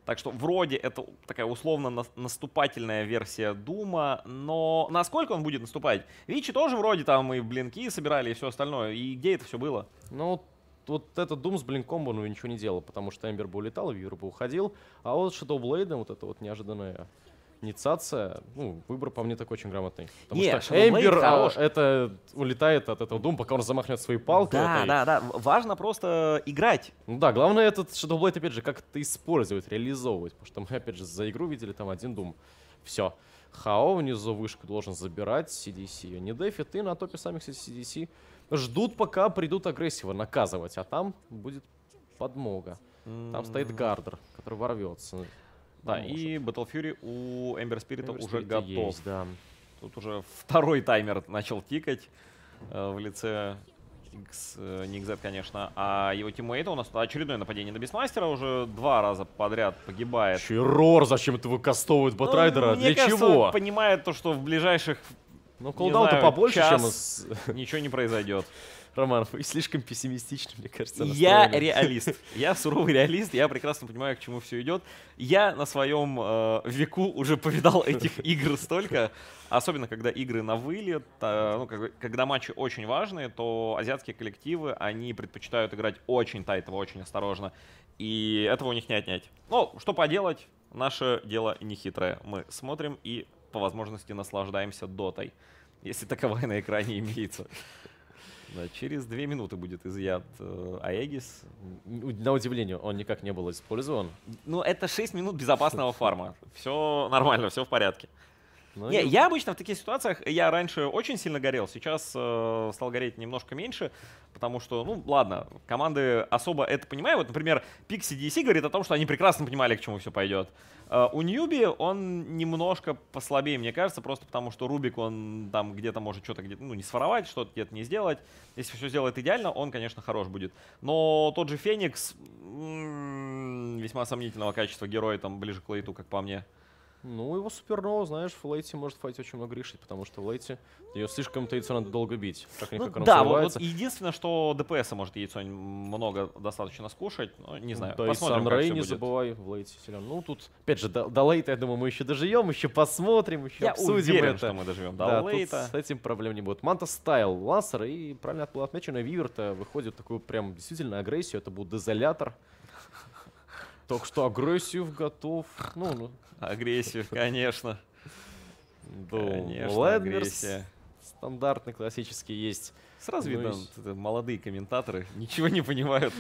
Так что вроде это такая условно нас- наступательная версия Дума, но насколько он будет наступать? Вичи тоже вроде там и блинки собирали и все остальное. И где это все было? Ну, вот этот Doom с блинком он ничего не делал, потому что Эмбер бы улетал, Вьюр бы уходил. А вот Shadow Blade, вот это вот неожиданная инициация, ну, выбор по мне такой очень грамотный. Потому Не, что Эмбер а, хорош. это улетает от этого Doom, пока он замахнет своей палкой. этой. да, да. Важно просто играть. Ну да, главное этот Shadow Blade, опять же, как-то использовать, реализовывать. Потому что мы, опять же, за игру видели там один Doom. Все. Хао внизу вышку должен забирать, CDC ее не дефит. И на топе сами, кстати, CDC ждут, пока придут агрессиво наказывать. А там будет подмога. Там стоит Гардер, который ворвется. Да, Поможет. и Battle Fury у Ember Spirit Ember уже Spirit готов. есть, да. Тут уже второй таймер начал тикать э, в лице X, э, не XZ, конечно, а его тиммейта у нас очередное нападение на Бисмастера уже два раза подряд погибает. Еще и Рор зачем это выкастовывает Ну, Батрайдера? мне Для кажется, чего? понимает то, что в ближайших Ну, колдаун-то побольше, чем час. из... <laughs> ничего не произойдет. Роман, вы слишком пессимистичны, мне кажется, Я реалист. <laughs> Я суровый реалист. Я прекрасно понимаю, к чему все идет. Я на своем э, веку уже повидал <laughs> этих игр столько. Особенно, когда игры на вылет, э, ну, как когда матчи очень важные, то азиатские коллективы, они предпочитают играть очень тайтово, очень осторожно. И этого у них не отнять. Ну, что поделать, наше дело не хитрое. Мы смотрим и по возможности наслаждаемся дотой, если таковая на экране имеется. Да, через две минуты будет изъят э, Аегис. На удивление, он никак не был использован. Ну, это 6 минут безопасного фарма. Все нормально, все в порядке. Ну, Не, и- я обычно в таких ситуациях, я раньше очень сильно горел, сейчас э, стал гореть немножко меньше, потому что, ну, ладно, команды особо это понимают. Вот, например, пик CDC говорит о том, что они прекрасно понимали, к чему все пойдет. Э, у Ньюби он немножко послабее, мне кажется, просто потому что Рубик, он там где-то может что-то где-то, ну, не своровать, что-то где-то не сделать. Если все сделает идеально, он, конечно, хорош будет. Но тот же Феникс, м, весьма сомнительного качества герой, там, ближе к лейту, как по мне. Ну, его супернова, знаешь, в лейте может файте очень много грешить, потому что в лейте ее слишком традиционно долго бить. Как Ну она да, вот, вот единственное, что ДПС может яйцо много достаточно скушать, но не знаю. Да и Посмотрим, Сан как Рэй всё не будет. забывай в лейте силен. Ну, тут, опять же, до, до лейта, я думаю, мы еще доживем, еще посмотрим, еще Я обсудим уверен, это. что мы доживем Да, до тут лейта. с этим проблем не будет. Манта Стайл, Лансер, и правильно было отмечено, Виверта выходит такую прям действительно агрессию, это будет дезолятор. Только что агрессию готов. Ну, ну, Агрессию, конечно. да, Конечно, агрессия. стандартный, классический есть. Сразу Ну видно, и молодые комментаторы ничего не понимают.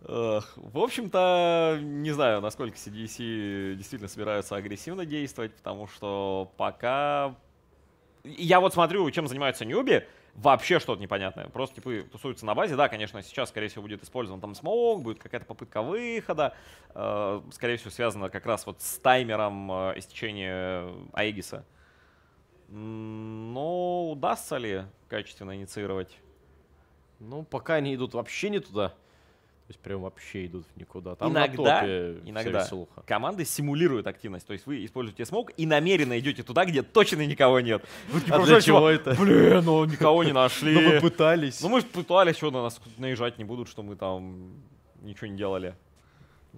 В общем-то, не знаю, насколько CDC действительно собираются агрессивно действовать, потому что пока... Я вот смотрю, чем занимаются Ньюби, вообще что-то непонятное. Просто типа тусуются на базе. Да, конечно, сейчас, скорее всего, будет использован там смог, будет какая-то попытка выхода. Э, Скорее всего, связано как раз вот с таймером э, истечения Аегиса. Но удастся ли качественно инициировать? Ну, пока они идут вообще не туда. То есть прям вообще идут в никуда. Там на Иногда- топе вся иногда. веселуха. Команды симулируют активность. То есть вы используете смог и намеренно идете туда, где точно никого нет. Вы А для продолжаете, чего это? Блин, ну никого не нашли. <laughs> Ну, вы пытались. Ну мы же пытались, что на нас наезжать не будут, что мы там ничего не делали.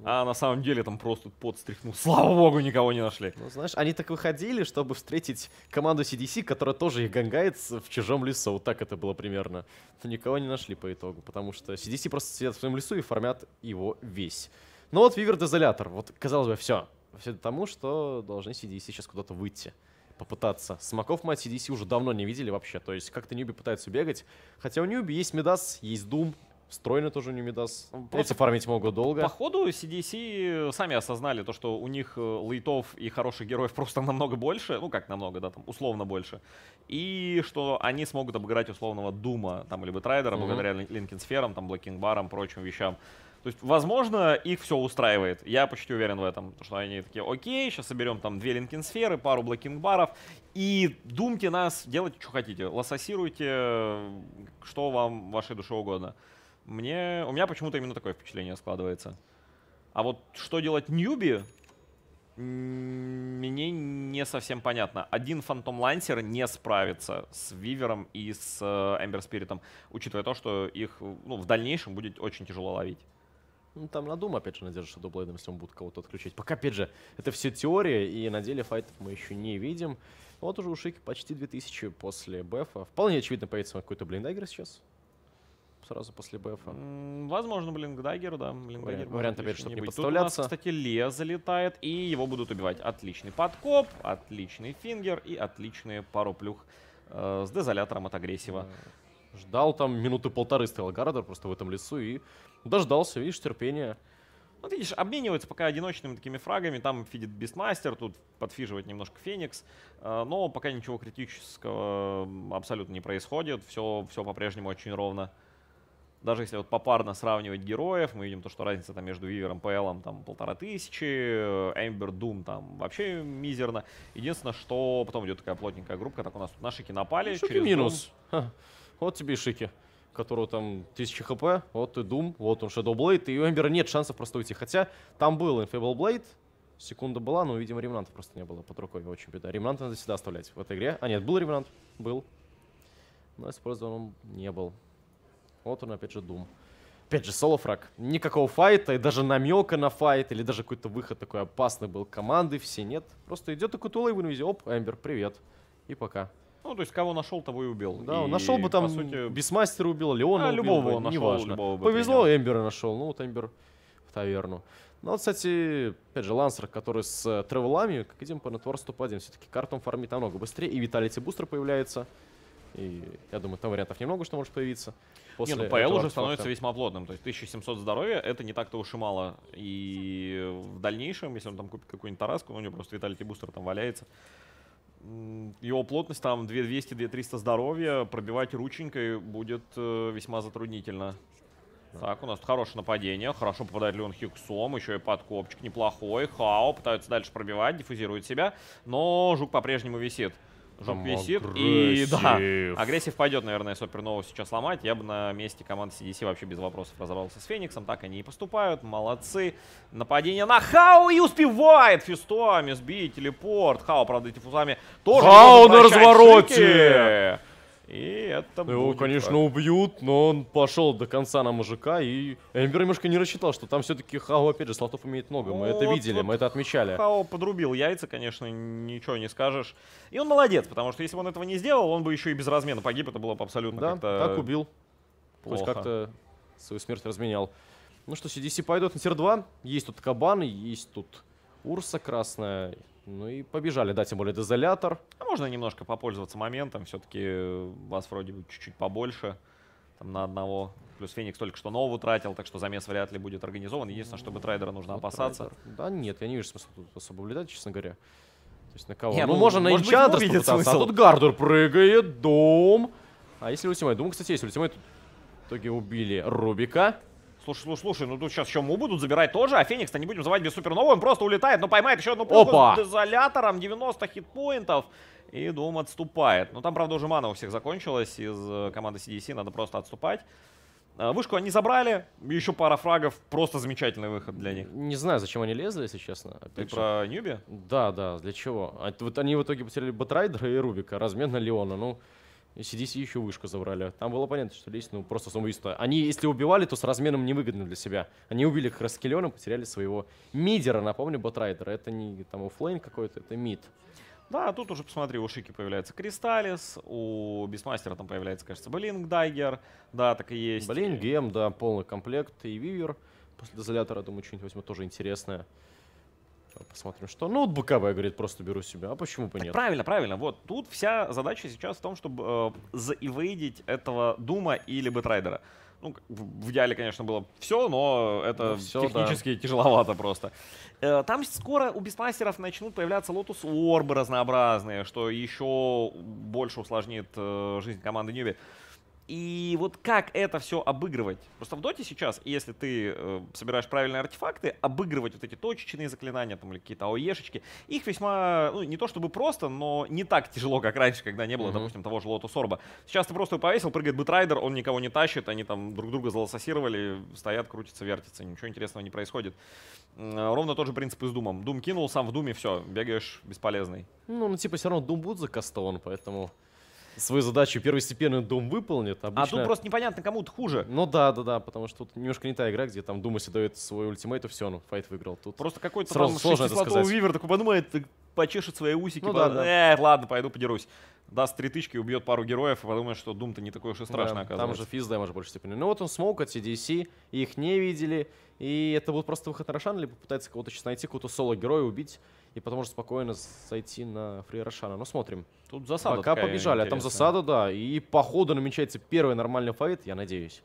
А на самом деле там просто пот стряхнул. <laughs> Слава богу, никого не нашли. Ну, знаешь, они так выходили, чтобы встретить команду CDC, которая тоже их гангает в чужом лесу. Вот так это было примерно. Но никого не нашли по итогу, потому что CDC просто сидят в своем лесу и формят его весь. Ну вот Вивер Дезолятор. Вот, казалось бы, все. Все тому, что должны CDC сейчас куда-то выйти. Попытаться. Smoke ов мы от CDC уже давно не видели вообще. То есть как-то Newbee пытаются бегать. Хотя у Newbee есть Медас, есть Doom. Стройно тоже у него Медас. Просто Эти фармить могут долго. Походу, CDC сами осознали то, что у них э, лейтов и хороших героев <laughs> просто намного больше, ну как намного, да, там условно больше, и что они смогут обыграть условного Doom а, там, либо Batrider а, Мгм. благодаря Лин- Linken Сферам, там, Black King Bar ам, прочим вещам. То есть, возможно, их все устраивает. Я почти уверен в этом. То, что они такие, окей, сейчас соберем там две Линкен Сферы, пару Блэкинг Баров, и думайте нас, делайте, что хотите. Лососируйте, что вам вашей душе угодно. Мне, у меня почему-то именно такое впечатление складывается. А вот что делать Ньюби, мне не совсем понятно. Один Фантом Лансер не справится с Вивером и с Ember Spirit ом, учитывая то, что их ну, в дальнейшем будет очень тяжело ловить. Ну, там на Doom, опять же, надежда, что Blade ом, если он будет кого-то отключить. Пока, опять же, это все теория, и на деле файтов мы еще не видим. Вот уже у Shiki почти 2000 после БФа. Вполне очевидно появится какой-то Blink Dagger сейчас. Сразу после БФа. Возможно, Blink Dagger, да. Blink Dagger Вариант- опять, еще чтоб не быть. Тут у нас, подставляться. кстати, Ле залетает, и его будут убивать. Отличный подкоп, отличный finger и отличные пару плюх э, с дезолятором от агрессива. Ждал там минуты полторы стоял Гарадер просто в этом лесу и дождался, видишь, терпения. Вот видишь, обмениваются пока одиночными такими фрагами. Там фидит Бистмастер, тут подфиживает немножко Феникс. э, Но пока ничего критического абсолютно не происходит. Все, все по-прежнему очень ровно. Даже если вот попарно сравнивать героев, мы видим то, что разница там между Вивером и ПЛом там полтора тысячи, Эмбер Дум там вообще мизерно. Единственное, что потом идет такая плотненькая группа, так у нас тут наши напали. Шики через минус. Ха. Вот тебе и Шики, которого там 1000 хп, вот и Дум, вот он Shadow Blade, и у Эмбера нет шансов просто уйти. Хотя там был Infable Blade, секунда была, но, видимо, ремнанта просто не было под рукой, очень беда. Ремнант надо всегда оставлять в этой игре. А нет, был ремнант, был. но использован он не был. Вот он, опять же, Дум. Опять же, соло-фраг. Никакого файта, и даже намека на файт, или даже какой-то выход такой опасный был команды, все нет. Просто идет такой тулей в инвизе, оп, Эмбер, привет. И пока. Ну, то есть, кого нашел, того и убил. Да, он И, нашел бы там сути, Beastmaster а убил, Леона А, убил любого бы, он нашел, неважно. любого Повезло, принял. Ember а нашел, ну вот Ember в таверну. Ну вот, кстати, опять же, Lancer, который с э, travel ами, как видим, по net worth топ-1, все-таки картом фармит намного быстрее, и Vitality Booster появляется. И я думаю, там вариантов немного, что может появиться. Не, после ну этого ПЛ уже становится весьма плотным. То есть 1700 здоровья это не так-то уж и мало. И в дальнейшем, если он там купит какую-нибудь тараску, ну, у него просто Vitality Booster там валяется. Его плотность там 2200-2300 здоровья, пробивать рученькой будет э, весьма затруднительно. Так, у нас тут хорошее нападение, хорошо попадает Леон Хиксом, еще и подкопчик неплохой. Хао пытаются дальше пробивать, диффузирует себя, но Жук по-прежнему висит. Жук висит и да, агрессив. пойдет, наверное, Супернову сейчас ломать. Я бы на месте команды CDC вообще без вопросов разобрался с Фениксом. Так они и поступают, молодцы. Нападение на Хау и успевает фистами сбить телепорт. Хау, правда, диффузами тоже Хау на развороте! шики. И это Его, будет конечно, так. убьют, но он пошел до конца на мужика, и Эмбер немножко не рассчитал, что там все-таки Хау, опять же, слотов имеет много. Мы это Вот, видели, вот мы это отмечали. Хао подрубил яйца, конечно, ничего не скажешь. И он молодец, потому что если бы он этого не сделал, он бы еще и без размена погиб. Это было бы абсолютно Да, как-то... так убил. Хоть плохо. как-то свою смерть разменял. Ну что, CDC пойдет на тир-2. Есть тут кабан, есть тут Урса красная. Ну и побежали, да, тем более дезолятор. А можно немножко попользоваться моментом. Все-таки вас вроде бы чуть-чуть побольше. Там на одного. Плюс Феникс только что нового тратил, так что замес вряд ли будет организован. Единственное, чтобы трейдера нужно Вот опасаться. Райдер. Да нет, я не вижу смысла тут особо влетать, честно говоря. То есть на кого? Не, ну, ну, можно на увидит попытаться, а тут Гардер прыгает, дом. А если ультимейт? Думаю, кстати, есть ультимейт. В итоге убили Рубика. Слушай, слушай, слушай, ну тут сейчас еще Му будут забирать тоже, а Феникс-то не будем забывать без супернового, он просто улетает, но поймает еще одну пушку Опа! с дезолятором, 90 хитпоинтов, и Дум отступает. Ну там, правда, уже мана у всех закончилась из э, команды CDC, надо просто отступать. Э, Вышку они забрали, еще пара фрагов, просто замечательный выход для них. Не знаю, зачем они лезли, если честно. Ты Опять же. про Ньюби? Да, да, для чего? А, вот они в итоге потеряли Батрайдера и Рубика, размен на Леона. Ну, CDC еще вышку забрали. Там было понятно, что лезть, ну, просто самоубийство. Они, если убивали, то с разменом невыгодно для себя. Они убили как раз потеряли своего мидера, напомню, Batrider а. Это не там offlane какой-то, это mid. Да, тут уже, посмотри, у Shiki появляется Crystalys, у Beastmaster а там появляется, кажется, Blink Dagger. Да, так и есть. Blink, gem, да, полный комплект. И Weaver после Desolator а, думаю, что-нибудь возьму тоже интересное. Посмотрим, что. Ну, вот БКБ, говорит, просто беру себя. А почему бы Так нет? правильно, правильно. Вот тут вся задача сейчас в том, чтобы э, за evade ить этого Doom а или Batrider а. Ну, в идеале, конечно, было все, но это Ну, да. технически тяжеловато просто. Э, Там скоро у Beastmaster ов начнут появляться Lotus Orb ы разнообразные, что еще больше усложнит э, жизнь команды Newbee. И вот как это все обыгрывать? Просто в Dota сейчас, если ты э, собираешь правильные артефакты, обыгрывать вот эти точечные заклинания там, или какие-то АОЕшечки, их весьма, ну, не то чтобы просто, но не так тяжело, как раньше, когда не было, Мгм. допустим, того же Lotus Orb а. Сейчас ты просто повесил, прыгает Batrider, он никого не тащит, они там друг друга залотусировали, стоят, крутятся, вертятся, ничего интересного не происходит. Ровно тот же принцип и с Doom ом. Doom кинул, сам в Doom е, все, бегаешь бесполезный. Ну, ну, типа, все равно Doom будет закастован, поэтому свою задачу первостепенный Doom выполнит. А Обычно... тут просто непонятно, кому-то хуже. Ну да, да, да, потому что тут немножко не та игра, где там Doom а дает свой ультимейт, и все, ну, файт выиграл. Тут Просто какой-то Сразу сложно это сказать. Weaver такой подумает, почешет свои усики, Ну да, да. э, ладно, пойду подерусь. Даст три тычки, убьет пару героев и подумает, что Doom -то не такой уж и страшный, Да, оказывается. Там же физ damage в большей степени. Ну вот он смог от CDC, их не видели. И это будет просто выход на Рошана, либо пытается кого-то сейчас найти, какого-то соло-героя убить. И потом уже спокойно зайти на free Рошана. Ну смотрим. Тут засада Пока побежали, а там интересная. засада, да. И по ходу намечается первый нормальный файт, я надеюсь.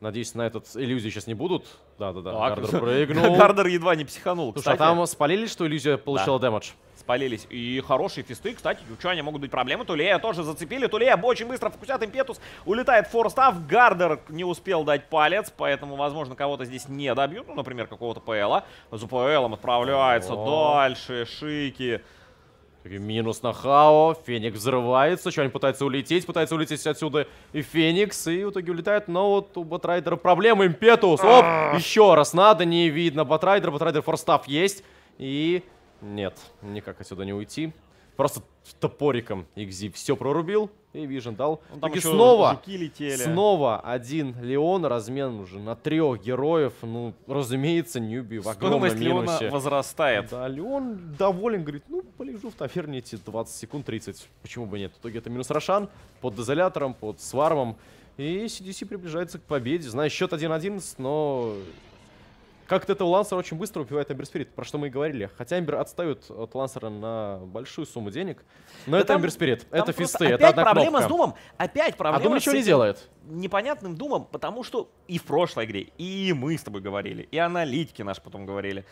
Надеюсь, на этот иллюзии сейчас не будут. Да-да-да, Гардер <laughs> прыгнул. Гардер едва не психанул. Слушай, а там спалили, что иллюзия получила дэмэдж? Спалились. И хорошие фисты, кстати, у Чуаня могут быть проблемы. Тулея тоже зацепили. Тулея очень быстро фокусят импетус. Улетает форстав. Гардер не успел дать палец, поэтому, возможно, кого-то здесь не добьют. Ну, например, какого-то ПЛа. За ПЛом отправляется О. дальше. Шики. Минус на Хао, Феникс взрывается, что они пытаются улететь, пытаются улететь отсюда и Феникс, и в итоге улетает, но вот у Батрайдера проблемы, Импетус, оп, еще раз, надо, не видно Batrider, Batrider Force Staff есть, и нет, никак отсюда не уйти. Просто топориком XZ все прорубил и Vision дал. Ну, там и еще снова, снова один Lion, размен уже на трех героев. Ну, разумеется, Newbee в огромном Стоимость Lion а минусе. возрастает. Да, Lion доволен, говорит, ну, полежу в таверне эти 20 секунд, 30. Почему бы нет? В итоге это минус Рошан под Desolator ом, под Swarm ом. И CDC приближается к победе. Знаю, счет 1-11, но как-то это у Лансера очень быстро убивает Эмбер Спирит, про что мы и говорили. Хотя Эмбер отстают от Лансера на большую сумму денег. Но Да это там- Эмбер Спирит, Там это фисты, это одна проблема кнопка. с Думом. Опять А проблема Дум с ничего не делает. непонятным Думом, потому что и в прошлой игре, и мы с тобой говорили, и аналитики наши потом говорили.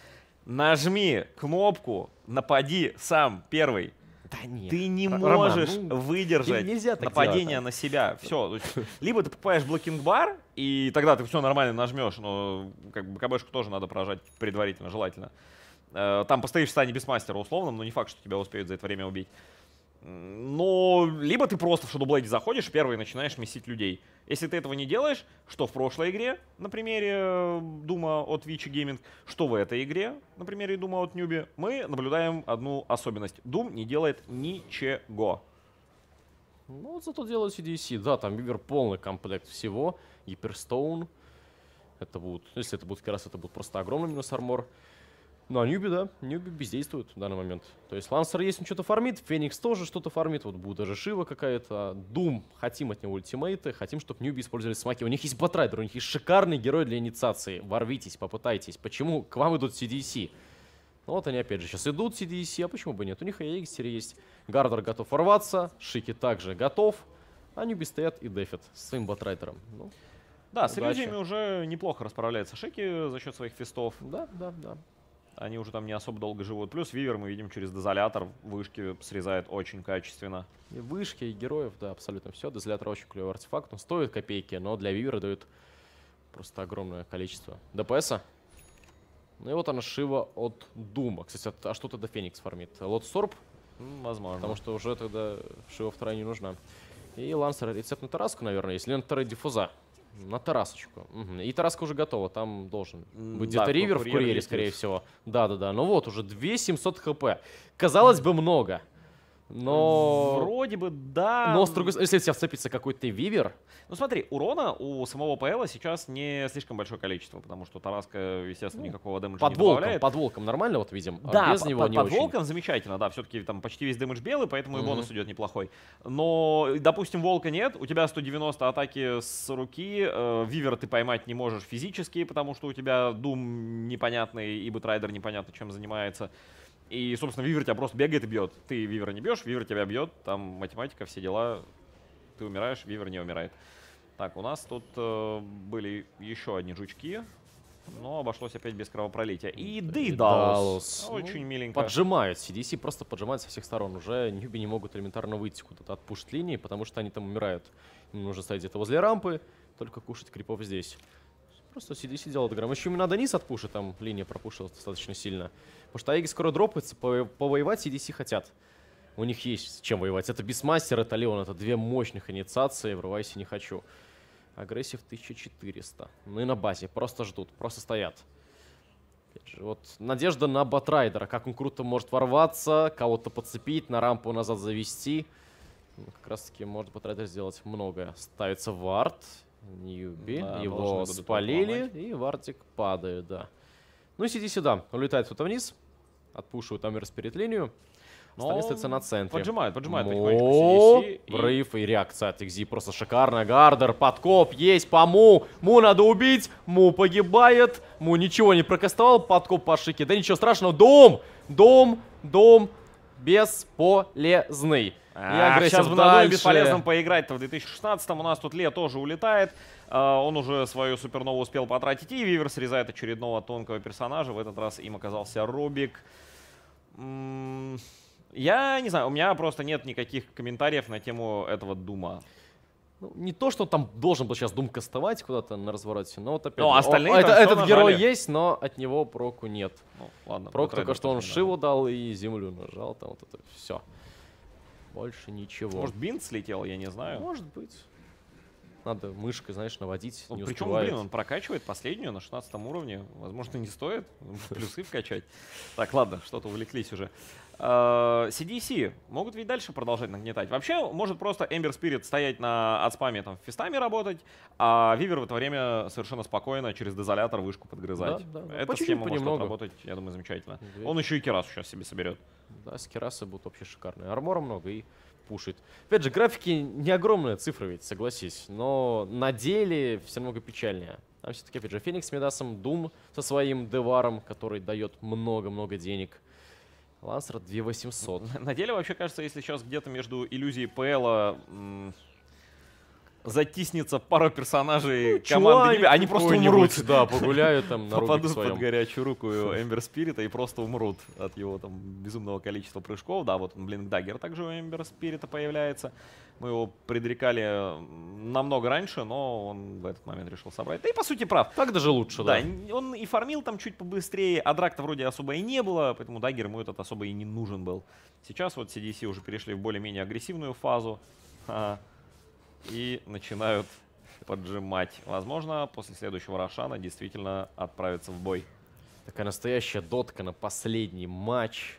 Нажми кнопку, напади сам первый. Да нет. Ты не Роман, можешь ну, выдержать нельзя нападение делать, на себя. Все. Либо ты покупаешь блокинг бар, и тогда ты все нормально нажмешь, но как бы КБшку тоже надо прожать предварительно, желательно. Э, Там постоишь в стане без мастера условно, но не факт, что тебя успеют за это время убить. Но либо ты просто в Shadowblade заходишь первый и начинаешь месить людей. Если ты этого не делаешь, что в прошлой игре, на примере э, Дума от Вичи Gaming, что в этой игре, на примере Дума от Newbee, мы наблюдаем одну особенность. Doom не делает ничего. Ну, вот зато делают CDC. Да, там Weaver полный комплект всего. Hyperstone. Это будет, ну, если это будет как раз, это будет просто огромный минус armor. Ну, а Newbee, да, Newbee бездействует в данный момент. То есть Lancer есть, он что-то фармит, Феникс тоже что-то фармит, вот будет даже Шива какая-то. Doom, хотим от него ультимейты, хотим, чтобы Newbee использовали smoke и. У них есть Batrider, у них есть шикарный герой для инициации. Ворвитесь, попытайтесь. Почему к вам идут CDC? Ну вот они опять же сейчас идут CDC, а почему бы нет? У них и Эгстер есть. Гардер готов ворваться, Шики также готов. А Ньюби стоят и дефят с своим батрайтером. Ну, Да, с иллюзиями уже неплохо расправляется Шеки за счет своих фистов. да, да, да. Они уже там не особо долго живут. Плюс Вивер мы видим через дозолятор. Вышки срезает очень качественно. И вышки, и героев, да, абсолютно все. Дозолятор очень клевый артефакт. Он стоит копейки, но для Вивера дает просто огромное количество ДПСа. Ну и вот она Шива от Дума. Кстати, а- а что тогда Феникс фармит? Лот Сорб, Возможно. потому что уже тогда Шива вторая не нужна. И Лансер рецепт на Тараску, наверное, есть. Или на второй диффуза. На Тарасочку. Мгм. И Тараска уже готова. Там должен быть да, где-то ривер в курьер курьере, скорее всего. Да-да-да. Ну вот, уже 2700 хп. Казалось бы, много. Но... Вроде бы да. Но, с другой стороны, если в тебя вцепится какой-то Weaver, Ну смотри, урона у самого ПЛа сейчас не слишком большое количество, потому что Тараска, естественно, никакого damage а под не волком, добавляет. под волком нормально вот видим, а Да, без по- него под, не под очень. волком замечательно, да, все-таки там почти весь damage белый, поэтому и Мгм. бонус идет неплохой. Но, допустим, волка нет, у тебя 190 атаки с руки, э, Weaver а ты поймать не можешь физически, потому что у тебя Doom непонятный и Batrider непонятно чем занимается. И, собственно, Weaver тебя просто бегает и бьет. Ты Weaver а не бьешь, Weaver тебя бьет, там математика, все дела. Ты умираешь, вивер не умирает. Так, у нас тут э, были еще одни жучки, но обошлось опять без кровопролития. И Дейдалус. Дейдалус. Очень Ну, миленько. Поджимают, CDC просто поджимают со всех сторон. Уже ньюби не могут элементарно выйти куда-то от пушт линии, потому что они там умирают. Им нужно стоять где-то возле рампы, только кушать крипов здесь. Просто CDC делает грамм. Еще им надо низ отпушить, там линия пропушилась достаточно сильно. Потому что Аиги скоро дропается, по- повоевать CDC хотят. У них есть с чем воевать. Это Beastmaster, это Lion, это две мощных инициации, врывайся не хочу. Агрессив 1400. Ну и на базе, просто ждут, просто стоят. Опять же, вот надежда на Batrider а, как он круто может ворваться, кого-то подцепить, на рампу назад завести. Ну, как раз таки может Batrider сделать многое. Ставится вард, Newbee, Да, его спалили, и вардик падает, да. Ну сиди сюда, улетает кто-то вниз, отпушивают Амерс перед линию, Но остаются на центре. Поджимают Мо, потихонечку CDC. и- Врыв и реакция от XZ просто шикарная. Гардер, подкоп, есть по Му. Му надо убить. Му погибает. Му ничего не прокастовал. Подкоп по шике. Да ничего страшного. Дом! Дом! Дом! Бесполезный. А, агрессив сейчас бы надо бесполезным поиграть-то в 2016 У нас тут Ле тоже улетает. А, он уже свою супернову успел потратить. И Вивер срезает очередного тонкого персонажа. В этот раз им оказался Рубик. М, Я не знаю, у меня просто нет никаких комментариев на тему этого Дума. Ну, не то, что там должен был сейчас Дум кастовать куда-то на развороте, но вот опять Ну, же, остальные он- это- этот герой нажали. есть, но от него проку нет. Ну, ладно. Прок только что он. Шиву дал и землю нажал, там вот это все. Больше ничего. Может, бинт слетел, я не знаю. Может быть. Надо мышкой, знаешь, наводить, не Причем, успевает. блин, он прокачивает последнюю на 16 уровне. Возможно, не стоит <laughs> плюсы вкачать. Так, ладно, что-то увлеклись уже. А, CDC могут ведь дальше продолжать нагнетать. Вообще, может просто Ember Spirit стоять на отспаме, там, фистами работать, а Вивер в это время совершенно спокойно через дезолятор вышку подгрызать. Да, да, да. Эта По схема может работать, я думаю, замечательно. Он еще и Кирасу сейчас себе соберет. Да, с керасы будут вообще шикарные. Армора много и пушит. Опять же, графики не огромная цифра ведь, согласись. Но на деле все намного печальнее. Там все-таки, опять же, Феникс с Медасом, Дум со своим деваром, который дает много-много денег. Лансер 2800. На деле, вообще, кажется, если сейчас где-то между иллюзией ПЛа затиснется пара персонажей команды Ниби, они просто умрут. Да, <laughs> погуляют там на попадут своем. под горячую руку Эмбер Спирита и просто умрут от его там безумного количества прыжков. Да, вот блин, Даггер также у Эмбер Спирита появляется. Мы его предрекали намного раньше, но он в этот момент решил собрать. Да и по сути прав. Так даже лучше, Да, да. он и фармил там чуть побыстрее, а драк-то вроде особо и не было, поэтому Даггер ему этот особо и не нужен был. Сейчас вот CDC уже перешли в более-менее агрессивную фазу а, и начинают поджимать. Возможно, после следующего Рошана действительно отправиться в бой. Такая настоящая дотка на последний матч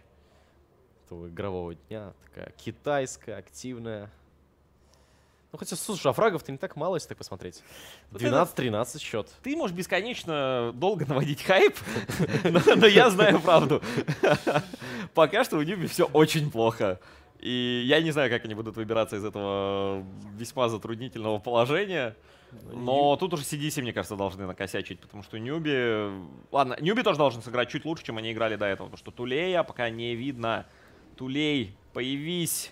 этого игрового дня. Такая китайская, активная. Ну, хотя, слушай, а фрагов-то не так мало, если так посмотреть. Вот это- 12-13 счет. Ты можешь бесконечно долго наводить хайп, <laughs> но но я знаю правду. <laughs> Пока что у Ньюби все очень плохо. И я не знаю, как они будут выбираться из этого весьма затруднительного положения. Но тут уже CDC, мне кажется, должны накосячить, потому что Ньюби... Ладно, Ньюби тоже должен сыграть чуть лучше, чем они играли до этого, потому что Тулея пока не видно. Тулей, появись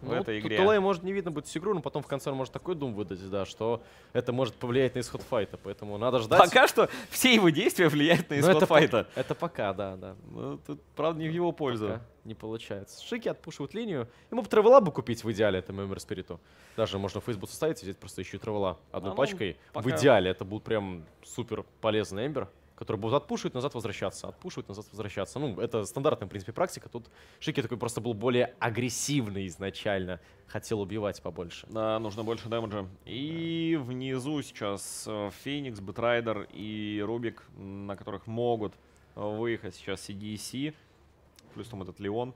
в Ну, этой игре. Тулей может не видно будет всю игру, но потом в конце он может такой дум выдать, да, что это может повлиять на исход файта, поэтому надо ждать. Пока что все его действия влияют на Но исход это, по- файта. это пока, да, да. Ну, тут, правда, не в его пользу. Пока не получается. Шики отпушивают линию. Ему бы травела бы купить в идеале, это Мемер Спириту. Даже можно в Facebook составить, взять просто еще и травела одной А, ну, пачкой. пока- В идеале это будет прям супер полезный эмбер, который будет отпушивать, назад возвращаться, отпушивать, назад возвращаться. Ну, это стандартная, в принципе, практика. Тут Шики такой просто был более агрессивный изначально. Хотел убивать побольше. Да, нужно больше дэмэджа. И внизу сейчас э, Феникс, Batrider и Рубик, на которых могут э, выехать сейчас CDC. Плюс там этот Леон.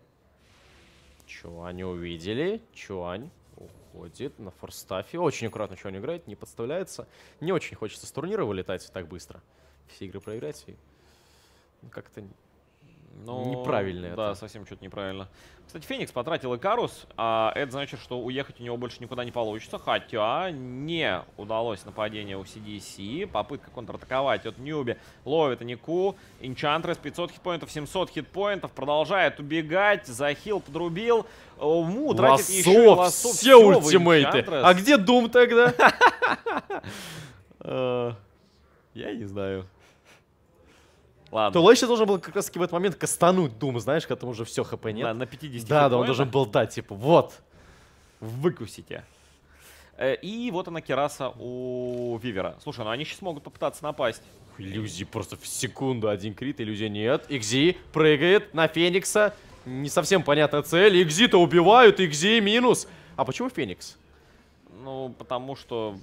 Чуань увидели. Чуань уходит на форстафе. Очень аккуратно Чуань играет, не подставляется. Не очень хочется с турнира вылетать так быстро. Все игры проиграть. И как-то Но, Неправильно Да, это. совсем что-то неправильно. Кстати, Феникс потратил Икарус, а это значит, что уехать у него больше никуда не получится. Хотя не удалось нападение у CDC. Попытка контратаковать от Ньюби. Ловит Нику. Инчантрес 500 хитпоинтов, 700 хитпоинтов. Продолжает убегать. Захил подрубил. Э, Му тратит еще и все вы ультимейты. А где Дум тогда? <laughs> Э, Я не знаю. Ладно. Тулей сейчас должен был как раз таки в этот момент кастануть Дум, знаешь, когда там уже все хп Да, нет. на 50 Да, да, он должен был дать, типа, вот. выкусите. Э, И вот она кераса у Вивера. Слушай, ну они сейчас могут попытаться напасть. Иллюзии просто в секунду один крит, иллюзия нет. Игзи прыгает на Феникса. Не совсем понятная цель. Игзи-то убивают, Игзи минус. А почему Феникс? Ну, потому что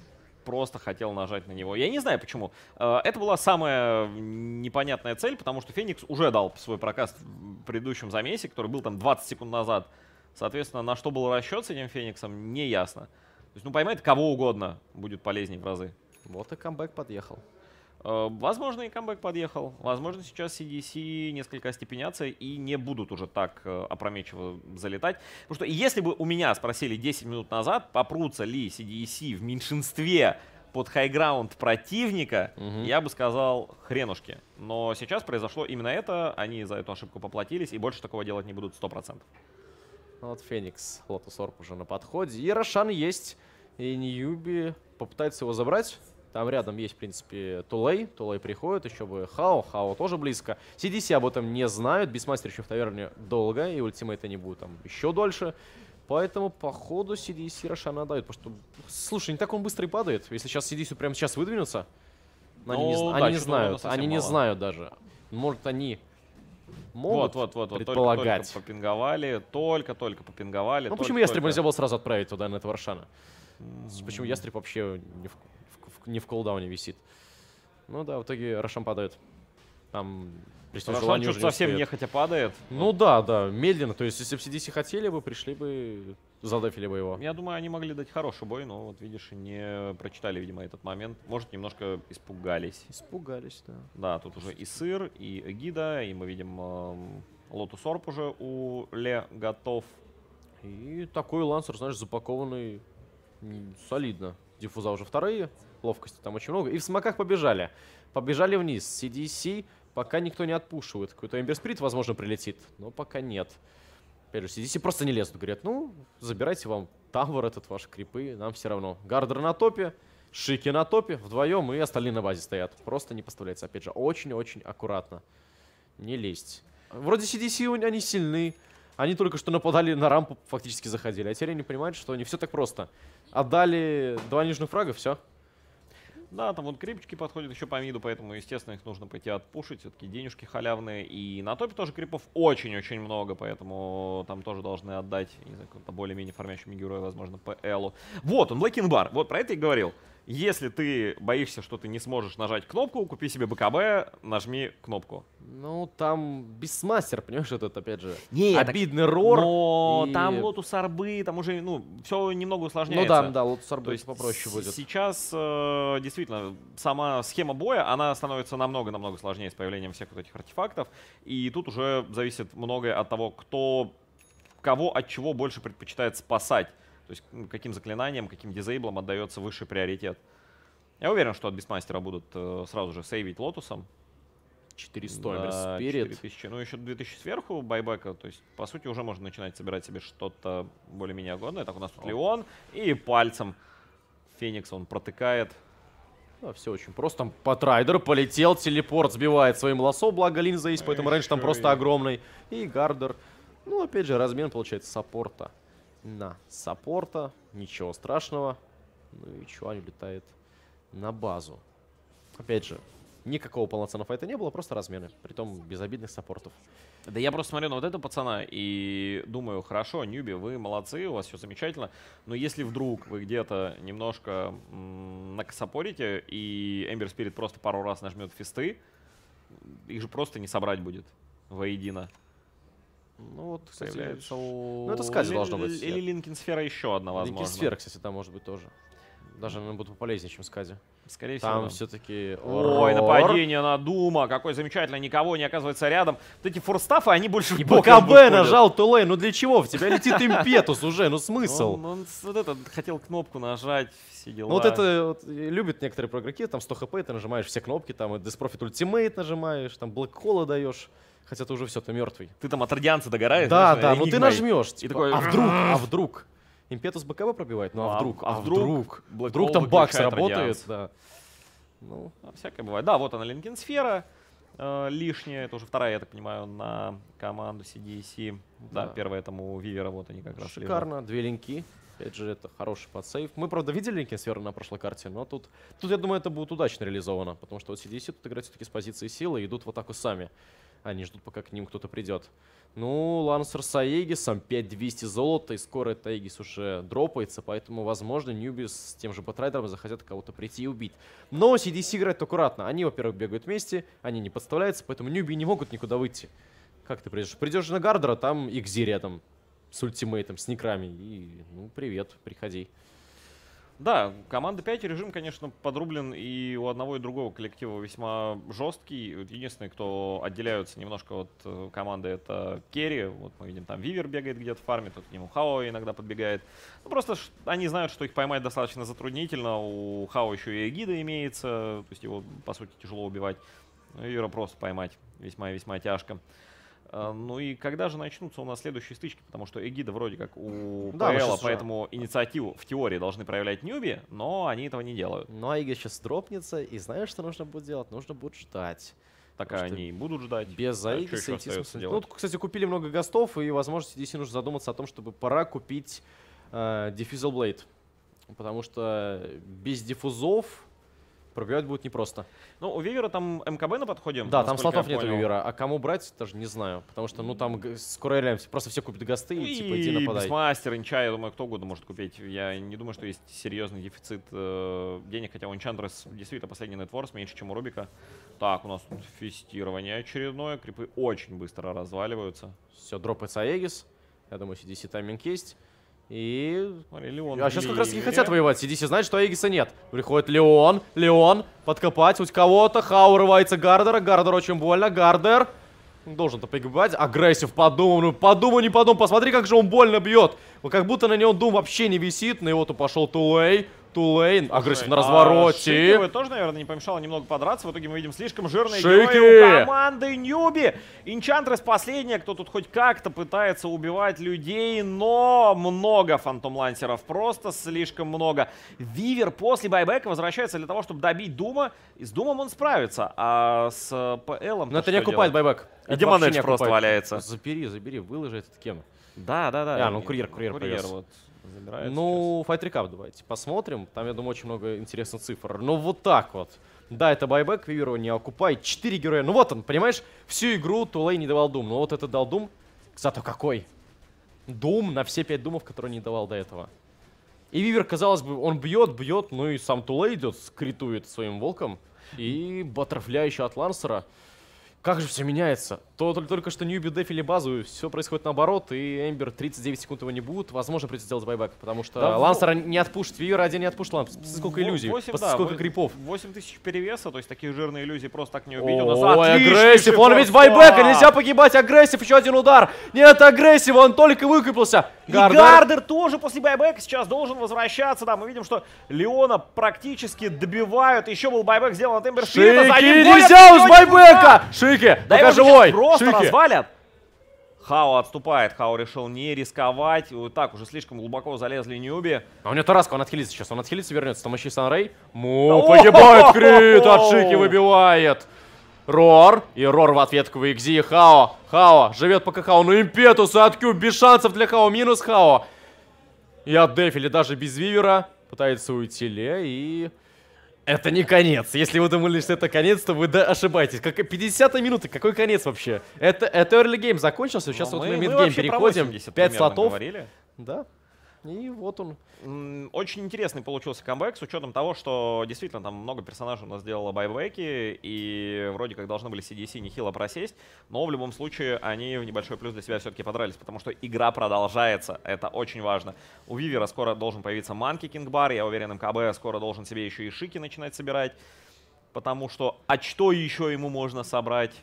просто хотел нажать на него. Я не знаю почему. Э, Это была самая непонятная цель, потому что Феникс уже дал свой прокаст в предыдущем замесе, который был там 20 секунд назад. Соответственно, на что был расчет с этим Фениксом, не ясно. То есть, ну, поймает кого угодно будет полезнее в разы. Вот и камбэк подъехал. Э, Возможно, и камбэк подъехал. Возможно, сейчас CDC несколько остепенятся и не будут уже так э, опрометчиво залетать. Потому что если бы у меня спросили 10 минут назад, попрутся ли CDC в меньшинстве под хайграунд противника, Мгм. я бы сказал хренушки. Но сейчас произошло именно это, они за эту ошибку поплатились и больше такого делать не будут 100%. Ну Вот Феникс, Lotus Orb уже на подходе. И Рошан есть. И Newbee попытается его забрать. Там рядом есть, в принципе, Тулей. Тулей приходит, еще бы Хао. Хао тоже близко. CDC об этом не знают. Beastmaster еще в таверне долго, и ультимейта не будет там еще дольше. Поэтому, походу, CDC Рошана отдают. Потому что, слушай, не так он быстро и падает. Если сейчас CDC прямо сейчас выдвинутся, но они не, Ну, да, они не знают. Они не мало. знают даже. Может, они могут вот, вот, вот. предполагать. Только-только попинговали, только-только попинговали. Ну почему только-только. Ястреба нельзя было сразу отправить туда, на этого Рошана? Почему Ястреб вообще не в- не в колдауне висит? Ну да, в итоге Рошан падает. Там при всем Рошан что-то не совсем успеет. нехотя падает. Ну да, да, медленно. То есть, если бы CDC хотели бы, пришли бы, задафили бы его. Я думаю, они могли дать хороший бой, но вот видишь, не прочитали, видимо, этот момент. Может, немножко испугались. Испугались, да. Да, тут уже и сыр, и эгида, и мы видим эм, Lotus Orb уже у Ле готов. И такой лансер, знаешь, запакованный солидно. Диффуза уже вторые, ловкости там очень много. И в смоках побежали. Побежали вниз. CDC пока никто не отпушивает. Какой-то Ember Spirit, возможно, прилетит, но пока нет. Опять же, CDC просто не лезут. Говорят, ну, забирайте вам тавер этот, ваши крипы, нам все равно. Гардер на топе, Шики на топе, вдвоем, и остальные на базе стоят. Просто не поставляется. Опять же, очень-очень аккуратно. Не лезть. Вроде CDC они сильны. Они только что нападали на рампу, фактически заходили. А теперь они понимают, что не все так просто. Отдали два нижних фрага, все. Да, там вот крипчики подходят еще по миду, поэтому, естественно, их нужно пойти отпушить. Все-таки денежки халявные. И на топе тоже крипов очень-очень много, поэтому там тоже должны отдать, не знаю, более-менее формящему герою, возможно, по Элу. Вот он, Black King Bar. Вот про это и говорил. Если ты боишься, что ты не сможешь нажать кнопку, купи себе БКБ, нажми кнопку. Ну, там Beastmaster, понимаешь, этот, опять же, Не, так- обидный roar. Но и- там лотус арбы, там уже, ну, все немного Ну усложняется. да, да, Lotus То Orb есть попроще будет. Сейчас э, действительно сама схема боя, она становится намного-намного сложнее с появлением всех вот этих артефактов. И тут уже зависит многое от того, кто кого от чего больше предпочитает спасать. То есть каким заклинанием, каким дизейблом отдается высший приоритет. Я уверен, что от Бисмастера будут э, сразу же сейвить лотусом. 400 Ember Да, Spirit. 4000. Ну, еще 2000 сверху байбека. То есть, по сути, уже можно начинать собирать себе что-то более-менее годное. Так, у нас тут Леон. И пальцем Феникс он протыкает. Да, все очень просто. Там Batrider полетел, телепорт сбивает своим лассо, благо линза есть, поэтому раньше там просто огромный. И Гардер. Ну, опять же, размен получается саппорта на саппорта. Ничего страшного. Ну и Чуань улетает на базу. Опять же, никакого полноценного файта не было, просто размены. Притом безобидных саппортов. Да я просто смотрю на вот этого пацана и думаю, хорошо, Ньюби, вы молодцы, у вас все замечательно, но если вдруг вы где-то немножко накосопорите, и Эмбер Спирит просто пару раз нажмет фисты, их же просто не собрать будет воедино. Ну вот, кстати, Появляется у... ну, это Ли- должно быть. Или Линкин Сфера еще одна, возможно. сфера, кстати, там может быть тоже. Даже она будет полезнее, чем Skadi. Скорее всего. Там все-таки... Ой, нападение на Дума, какой замечательно, никого не оказывается рядом. Вот эти форстафы, они больше И БКБ нажал Тулей, ну для чего? В тебя летит <laughs> Impetus уже, ну Он, смысл? он с- вот это хотел кнопку нажать, все дела. Ну вот это вот, любят некоторые прогреки, там 100 хп, ты нажимаешь все кнопки, там и Death Prophet Ultimate нажимаешь, там Black Hole даешь, хотя ты уже все, ты мертвый. Ты там от радианца догораешь. Да, знаешь, да, ну ты нажмешь, типа, такой, а вдруг, а вдруг? Impetus БКБ пробивает, ну Ну, а а- вдруг, а а вдруг вдруг? Вдруг там сработает, радианс. да. Ну, А, Всякое бывает. Да, вот она, Линкин Сфера. э, лишняя, это уже вторая, я так понимаю, на команду CDC. Да, Да. первая этому Вивера, вот они как раз лежат. Шикарно, две линки. Опять же, это хороший подсейв. Мы, правда, видели линки сферы на прошлой карте, но тут, тут, я думаю, это будет удачно реализовано, потому что вот CDC тут играют все-таки с позиции силы и идут в атаку сами. Они ждут, пока к ним кто-то придет. Ну, Лансер с Аегисом, 5200 золота, и скоро этот Aegis уже дропается, поэтому, возможно, Newbee с тем же Бэтрайдером захотят кого-то прийти и убить. Но CDC играет аккуратно. Они, во-первых, бегают вместе, они не подставляются, поэтому Newbee не могут никуда выйти. Как ты придешь? Придешь на Гардера, там Икзи рядом с ультимейтом, с никрами. И, ну, привет, приходи. Да, команда 5 режим, конечно, подрублен и у одного и другого коллектива весьма жесткий. Единственный, кто отделяются немножко от э, команды, это Керри. Вот мы видим, там Вивер бегает где-то фармит, тут к нему Хао иногда подбегает. Ну, просто они знают, что их поймать достаточно затруднительно. У Хао еще и Эгида имеется, то есть его, по сути, тяжело убивать. Ну, просто поймать весьма и весьма тяжко. А, Ну и когда же начнутся у нас следующие стычки? Потому что Эгида вроде как у Да, же- поэтому инициативу в теории должны проявлять Ньюби, но они этого не делают. Ну, а Ига сейчас дропнется, и знаешь, что нужно будет делать? Нужно будет ждать. Так Потому они и будут ждать. Без Аигиса идти делать? Ну, кстати, купили много гостов, и, возможно, CDC нужно задуматься о том, чтобы пора купить э, Diffusal Blade. Потому что без диффузов Пробивать будет непросто. Ну, у Вивера там МКБ на подходе. Да, там слотов нет у. Вивера. А кому брать, даже не знаю. Потому что, ну, там скоро реально просто все купят гасты и, типа, иди и нападай. Бисмастер, Инча, я думаю, кто угодно может купить. Я не думаю, что есть серьезный дефицит э, денег, хотя у Enchantress действительно последний нетворс меньше, чем у Рубика. Так, у нас тут фестирование очередное. Крипы очень быстро разваливаются. Все, дропается Aegis. Я думаю, CDC тайминг есть. И... Смотри, Леон А сейчас как раз не хотят воевать. CDC знает, что Аегиса нет. Приходит Леон. Леон. Подкопать хоть кого-то. Хау урывается Гардера. Гардер очень больно. Гардер. Должен-то погибать. Агрессив по Думу. Ну, по Думу, не по Думу. Посмотри, как же он больно бьет. Как будто на него Дум вообще не висит. На его-то пошел Тулей. Тулей. Агрессив на А развороте. Шиковой тоже, наверное, не помешало немного подраться. В итоге мы видим слишком жирные Шики! герои у команды Newbee. Enchantress последняя, кто тут хоть как-то пытается убивать людей, но много фантом лансеров, просто слишком много. Вивер после байбека возвращается для того, чтобы добить Дума, и с Думом он справится, а с ПЛом Но это не окупает байбек. И не просто окупает. валяется. Забери, забери, выложи этот gem. Да, да, да. А, ну, курьер, курьер привез. вот забирает Ну, Fight Recap давайте посмотрим. Там, я думаю, очень много интересных цифр. Ну, вот так вот. Да, это байбек, Виверу не окупай. Четыре героя. Ну вот он, понимаешь, всю игру Тулей не давал Дум. Ну вот это дал Дум. Зато какой? Дум на все пять Думов, которые не давал до этого. И Вивер, казалось бы, он бьет, бьет, ну и сам Тулей идет, скритует своим волком. И Баттерфля еще от Лансера. Как же все меняется. То только, что Newbee дефили базу, все происходит наоборот, и Ember 39 секунд его не будет. Возможно, придется сделать байбек, потому что Да, Лансера не отпушит, Вивер один не отпушит Ланс. Сколько иллюзий, восемь, посмотри, да, сколько во- крипов. 8 тысяч перевеса, то есть такие жирные иллюзии просто так не убить. У нас Ой, агрессив, он ведь байбека, нельзя погибать, агрессив, еще один удар. Нет, агрессив, он только выкупился. И Гардер. Гардер тоже после байбека сейчас должен возвращаться. Да, мы видим, что Леона практически добивают. Еще был байбек сделан от Ember Шики, нельзя уж байбека! Шики, пока живой. Просто Шики. развалят. Хао отступает. Хао решил не рисковать. Вот так уже слишком глубоко залезли Ньюби. А у него Тараска, он отхилится сейчас, он отхилится, вернется. Там еще Санрей. Му, погибает крит, от Шики выбивает. Рор. И Рор в ответку в Игзи. Хао. Хао. Живет пока Хао. Ну импетус от Кью. Без шансов для Хао. Минус Хао. И от Дефили даже без Вивера. Пытается уйти Ле и... Это не конец. Если вы думали, что это конец, то вы да, ошибаетесь. Как 50 минуты, какой конец вообще? Это, это early game закончился, сейчас Но вот мы- мы мидгейм переходим. 80 5 примерно слотов. говорили. Да. И вот он. Очень интересный получился камбэк с учетом того, что действительно там много персонажей у нас сделало байбеки, и вроде как должны были CDC нехило просесть, но в любом случае они в небольшой плюс для себя все-таки подрались, потому что игра продолжается, это очень важно. У Вивера скоро должен появиться Манки Кингбар, я уверен, МКБ скоро должен себе еще и Шики начинать собирать, потому что, а что еще ему можно собрать?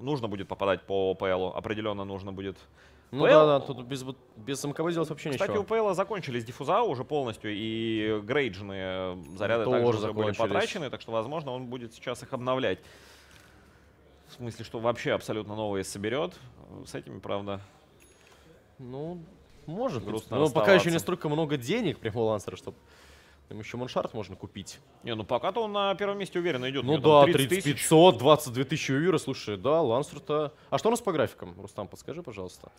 Нужно будет попадать по ПЛу, определенно нужно будет. Ну PL да, да, тут без, без МКБ делать вообще Кстати, ничего. у Пейла закончились диффуза уже полностью, и грейджные заряды Тоже также уже были потрачены, так что, возможно, он будет сейчас их обновлять. В смысле, что вообще абсолютно новые соберет. С этими, правда. Ну, может быть. Грустно Но пока еще не столько много денег прямо у Лансера, чтобы там еще Моншарт можно купить. Не, ну пока-то он на первом месте уверенно идет. Ну да, там 30 тысяч. 500, 22 тысячи вира, слушай, да, Лансер-то... А что у нас по графикам? Рустам, подскажи, пожалуйста.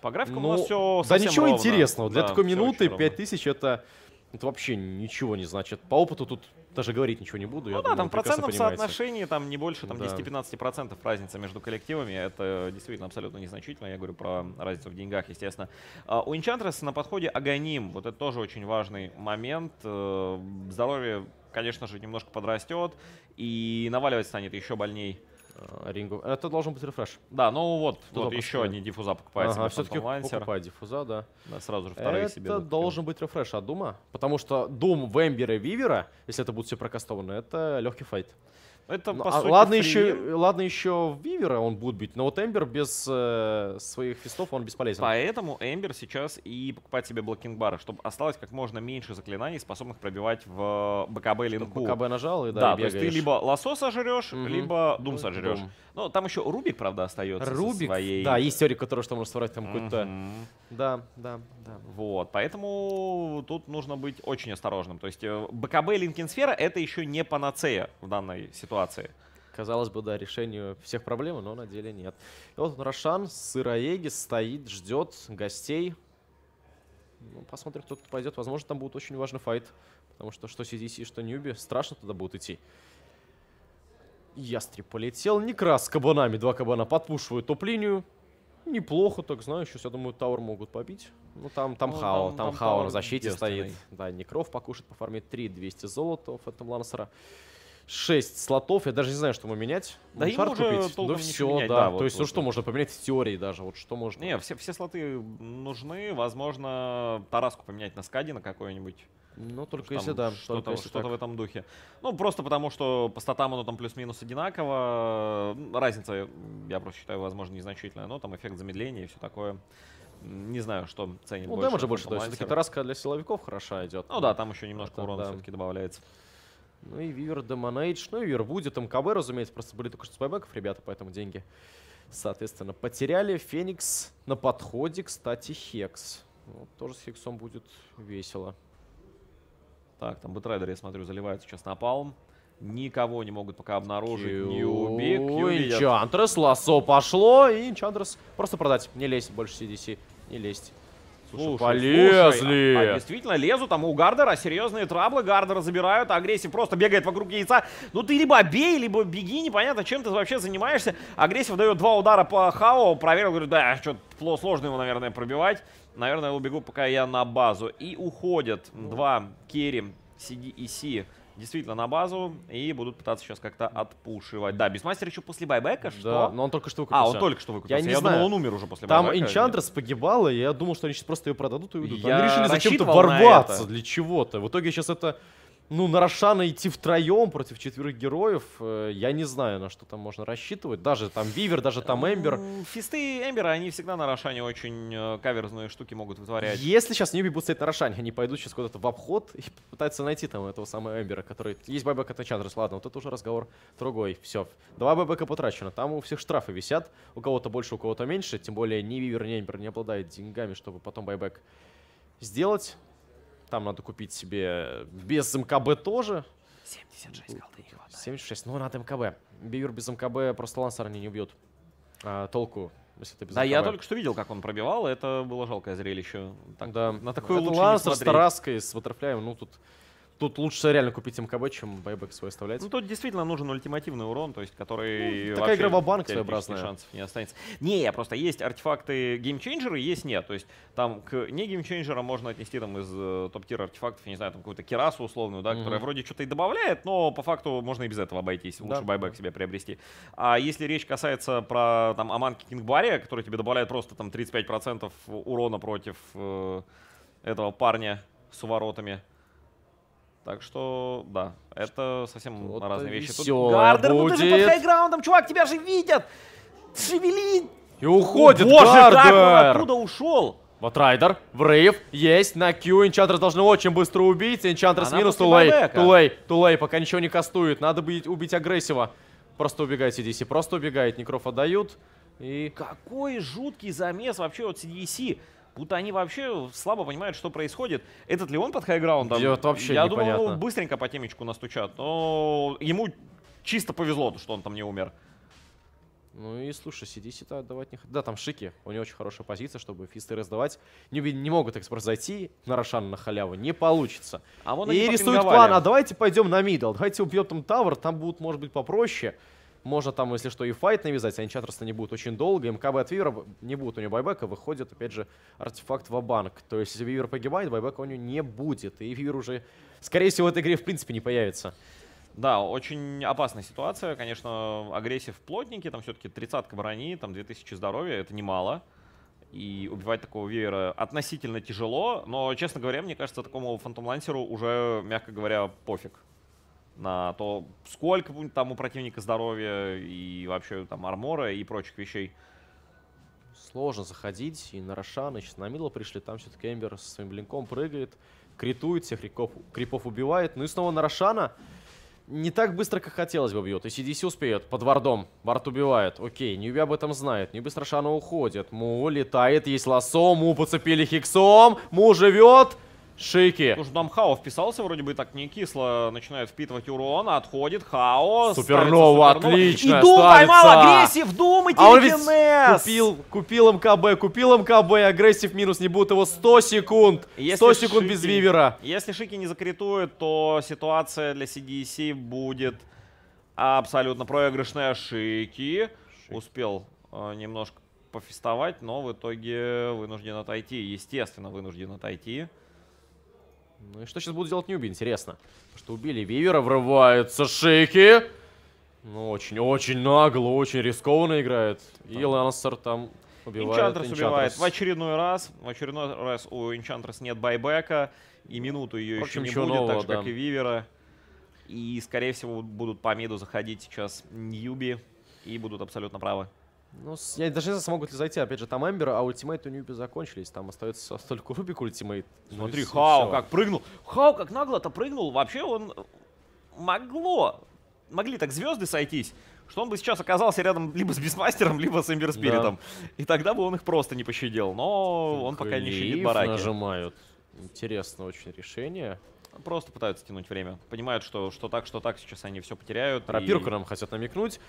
По графикам Ну, у нас все да ничего интересного. Для Да, такой минуты очень ровно. 5 тысяч это, это вообще ничего не значит. По опыту тут даже говорить ничего не буду. Ну да, думаю, там в процентном понимаете. соотношении там не больше там, Да. 10-15% разница между коллективами. Это действительно абсолютно незначительно. Я говорю про разницу в деньгах, естественно. А, У Enchantress на подходе Аганим. Вот это тоже очень важный момент. Э, Здоровье, конечно же, немножко подрастет. И наваливать станет еще больней. А, Рингу. Это должен быть рефреш. Да, ну вот, Туда вот еще одни диффуза покупается. Ага, все-таки покупать диффуза, да. Да, сразу же вторые себе. Это должен быть рефреш от Дума, потому что Дум, Вембера и Вивера, если это будет все прокастовано, это легкий файт. Это, Ну, по а сути, ладно, еще, ладно, еще Вивера он будет бить, но вот Эмбер без э, своих фистов он бесполезен. Поэтому Эмбер сейчас и покупает себе Black King Bar ы, чтобы осталось как можно меньше заклинаний, способных пробивать в БКБ линку. БКБ нажал и да, Да, и то есть ты бегаешь. либо лассо сожрешь, Мгм. либо дум сожрешь. Дум. Ну, там еще Рубик, правда, остается Рубик, своей. да, есть теория, которая что может собрать там какой-то... Мгм. Да, да, да. Вот, поэтому тут нужно быть очень осторожным. То есть э, БКБ Linken Sphere это еще не панацея в данной ситуации. Казалось бы, да, решению всех проблем, но на деле нет. И вот Рошан с Сыроеги стоит, ждет гостей. Ну, посмотрим, кто тут пойдет. Возможно, там будет очень важный файт. потому что что CDC, что Ньюби, страшно туда будут идти. Ястреб полетел, Некрас с кабанами, два кабана подпушивают топ-линию. Неплохо, так знаю, сейчас, я думаю, Тауэр могут побить. Ну, там, там Ну, Хао, там- там, там Хао на защите девственный. стоит. Да, Некров покушает, пофармит 3, 200 золота у Фэнтом Лансера. 6 слотов, я даже не знаю, что ему менять. Да Шарт уже купить? ничего все, менять, да. да, То вот- есть, ну вот- что можно поменять в теории даже, вот что можно. Не, все, все слоты нужны. Возможно, Тараску поменять на Скади на какой-нибудь. Ну, только Там если да, что-то, если что-то так. в этом духе. Ну, просто потому, что по статам оно там плюс-минус одинаково. Разница, я просто считаю, возможно, незначительная. Но там эффект замедления и все такое. Не знаю, что ценит Ну, больше. дэмэджа больше, то есть все-таки. Тараска для силовиков хороша идет. Ну да, там еще немножко Это урона да. все-таки добавляется. Ну и Вивер Demon Edge, ну и Вивер будет, МКБ, разумеется, просто были только что с байбеков ребята, поэтому деньги, соответственно, потеряли. Феникс на подходе, кстати, Хекс. Вот, тоже с Хексом будет весело. Так, там Бэтрайдер, я смотрю, заливает сейчас напалм. Никого не могут пока обнаружить. Ньюби. Энчантрес, лассо пошло, и Энчантрес просто продать. Не лезть больше CDC, не лезть. Слушай, Слушай, полезли! слушай, а, а действительно лезут, там у Гардера серьезные траблы, Гардера забирают, Агрессив просто бегает вокруг яйца. Ну ты либо бей, либо беги, непонятно, чем ты вообще занимаешься. Агрессив дает два удара по Хао, проверил, говорит, да, что-то сложно его, наверное, пробивать. Наверное, убегу, пока я на базу. И уходят два керри, CDC, действительно на базу, и будут пытаться сейчас как-то отпушивать. Да, Бистмастер еще после байбека, что? Да, но он только что А, выкупился. он только что выкупился. Я не Я знаю. думал, он умер уже после Там байбека. Энчантрес погибала, и я думал, что они сейчас просто ее продадут и уйдут. Я они решили зачем-то ворваться для чего-то. В итоге сейчас это, ну, на Рошана идти втроем против четверых героев, э, я не знаю, на что там можно рассчитывать. Даже там Вивер, даже там Эмбер. Фисты Эмбера, они всегда на Рошане очень э, каверзные штуки могут вытворять. Если сейчас Ньюби будут стоять на Рошане, они пойдут сейчас куда-то в обход и <laughs> пытаются найти там этого самого Эмбера, который... Есть байбек от Энчантрес, ладно, вот это уже разговор другой. Все, два байбека потрачено. Там у всех штрафы висят, у кого-то больше, у кого-то меньше. Тем более ни Вивер, ни Эмбер не обладает деньгами, чтобы потом байбек сделать. Там надо купить себе без МКБ тоже. 76 голды не хватает. 76, ну надо МКБ. Бивер без МКБ просто лансера не убьет. А, толку, если ты без Да, я МКБ. только что видел, как он пробивал, это было жалкое зрелище. Так, да. На такое Это лучше лансер с. Тараской, с Баттерфляем, ну тут... Тут лучше реально купить МКБ, чем байбек свой оставлять. Ну, тут действительно нужен ультимативный урон, то есть, который Ну, такая игра теоретически своеобразная. шансов не останется. Не, просто есть артефакты геймчейнджеры, есть нет. То есть, там к не геймчейнджерам можно отнести там из э, топ-тира артефактов, я не знаю, там какую-то кирасу условную, да, которая Мгм. вроде что-то и добавляет, но по факту можно и без этого обойтись. Лучше Да, байбэк да. себе приобрести. А если речь касается про там Monkey King Bar 'а, который тебе добавляет просто там 35% урона против э, этого парня с уворотами. Так что, да, это совсем Что-то разные вещи. Тут Гардер, ну ты же под будет. хайграундом, чувак, тебя же видят! Шевели! И уходит О, Боже, как он Гардер! оттуда ушел! Вот Райдер, Врейв, есть, на Q, Энчантрес должны очень быстро убить, Энчантрес Она минус, Тулей. Тулей, Тулей, пока ничего не кастует, надо быть, убить агрессива. Просто убегает CDC, просто убегает, Некров отдают, и... Какой жуткий замес вообще от CDC. Будто они вообще слабо понимают, что происходит. Этот ли он под хайграундом? Вот вообще Я думал, его быстренько по темечку настучат. Но ему чисто повезло, что он там не умер. Ну и слушай, CDC-то отдавать не. Да, там Шики, у него очень хорошая позиция, чтобы фисты раздавать. Не, не могут экспорт зайти на Рошана на халяву, не получится. А и рисует план, а давайте пойдем на мидл, давайте убьем там тавер, там будут, может быть, попроще. Можно там, если что, и файт навязать, а Энчантрес не будет очень долго. МКБ от Вивера не будет у него байбека, выходит, опять же, артефакт в банк То есть, если Вивер погибает, байбека у него не будет. И Вивер уже, скорее всего, в этой игре в принципе не появится. Да, очень опасная ситуация. Конечно, агрессив плотники, там все-таки тридцатка брони, там 2000 здоровья, это немало. И убивать такого веера относительно тяжело, но, честно говоря, мне кажется, такому фантомлансеру уже, мягко говоря, пофиг на то, сколько будет там у противника здоровья и вообще там армора и прочих вещей. Сложно заходить, и на Рошана, и сейчас на Мило пришли, там все-таки Эмбер со своим блинком прыгает, критует, всех крипов, крипов убивает. Ну и снова на Рошана. Не так быстро, как хотелось бы бьет. И CDC успеет, под вардом. Вард убивает. Окей, Ньюби об этом знает. Ньюби с Рошана уходит. Му летает, есть лассо, Му поцепили хиксом. Му живет. Шейки. Слушай, там Хао вписался, вроде бы так не кисло, начинает впитывать урон, отходит, Хао. Супернова, отлично, И Дум поймал ставится. агрессив, Дум и А он ведь купил, купил МКБ, купил МКБ, агрессив минус, не будет его 100 секунд. Если 100 секунд без Шики- Вивера. Если Шики не закритует, то ситуация для CDC будет абсолютно проигрышная. Шики успел э, немножко пофестовать, но в итоге вынужден отойти. Естественно, вынужден отойти. Ну и что сейчас будут делать Ньюби, интересно. Потому что убили Вивера, врываются шейки. Ну, очень-очень нагло, очень рискованно играет. И Лансер там убивает Энчантрес убивает Enchantress. в очередной раз. В очередной раз у Энчантрес нет байбека. И минуту ее еще Впрочем, не ничего будет, нового, так же, как да. и Вивера. И, скорее всего, будут по миду заходить сейчас Ньюби. И будут абсолютно правы. Ну, я даже не знаю, смогут ли зайти. Опять же, там Эмбер, а ультимейт у Ньюби закончились. Там остается только Рубик ультимейт. Ну и Смотри, и Хау как прыгнул. Хау как нагло-то прыгнул. Вообще он могло. Могли так звезды сойтись, что он бы сейчас оказался рядом либо с Бисмастером, либо с Эмбер Спиритом. И тогда бы он их просто не пощадил. Но он пока не щадит бараки. нажимают. Интересно очень решение. Просто пытаются тянуть время. Понимают, что, что так, что так, сейчас они все потеряют. и- Рапирку нам хотят намекнуть.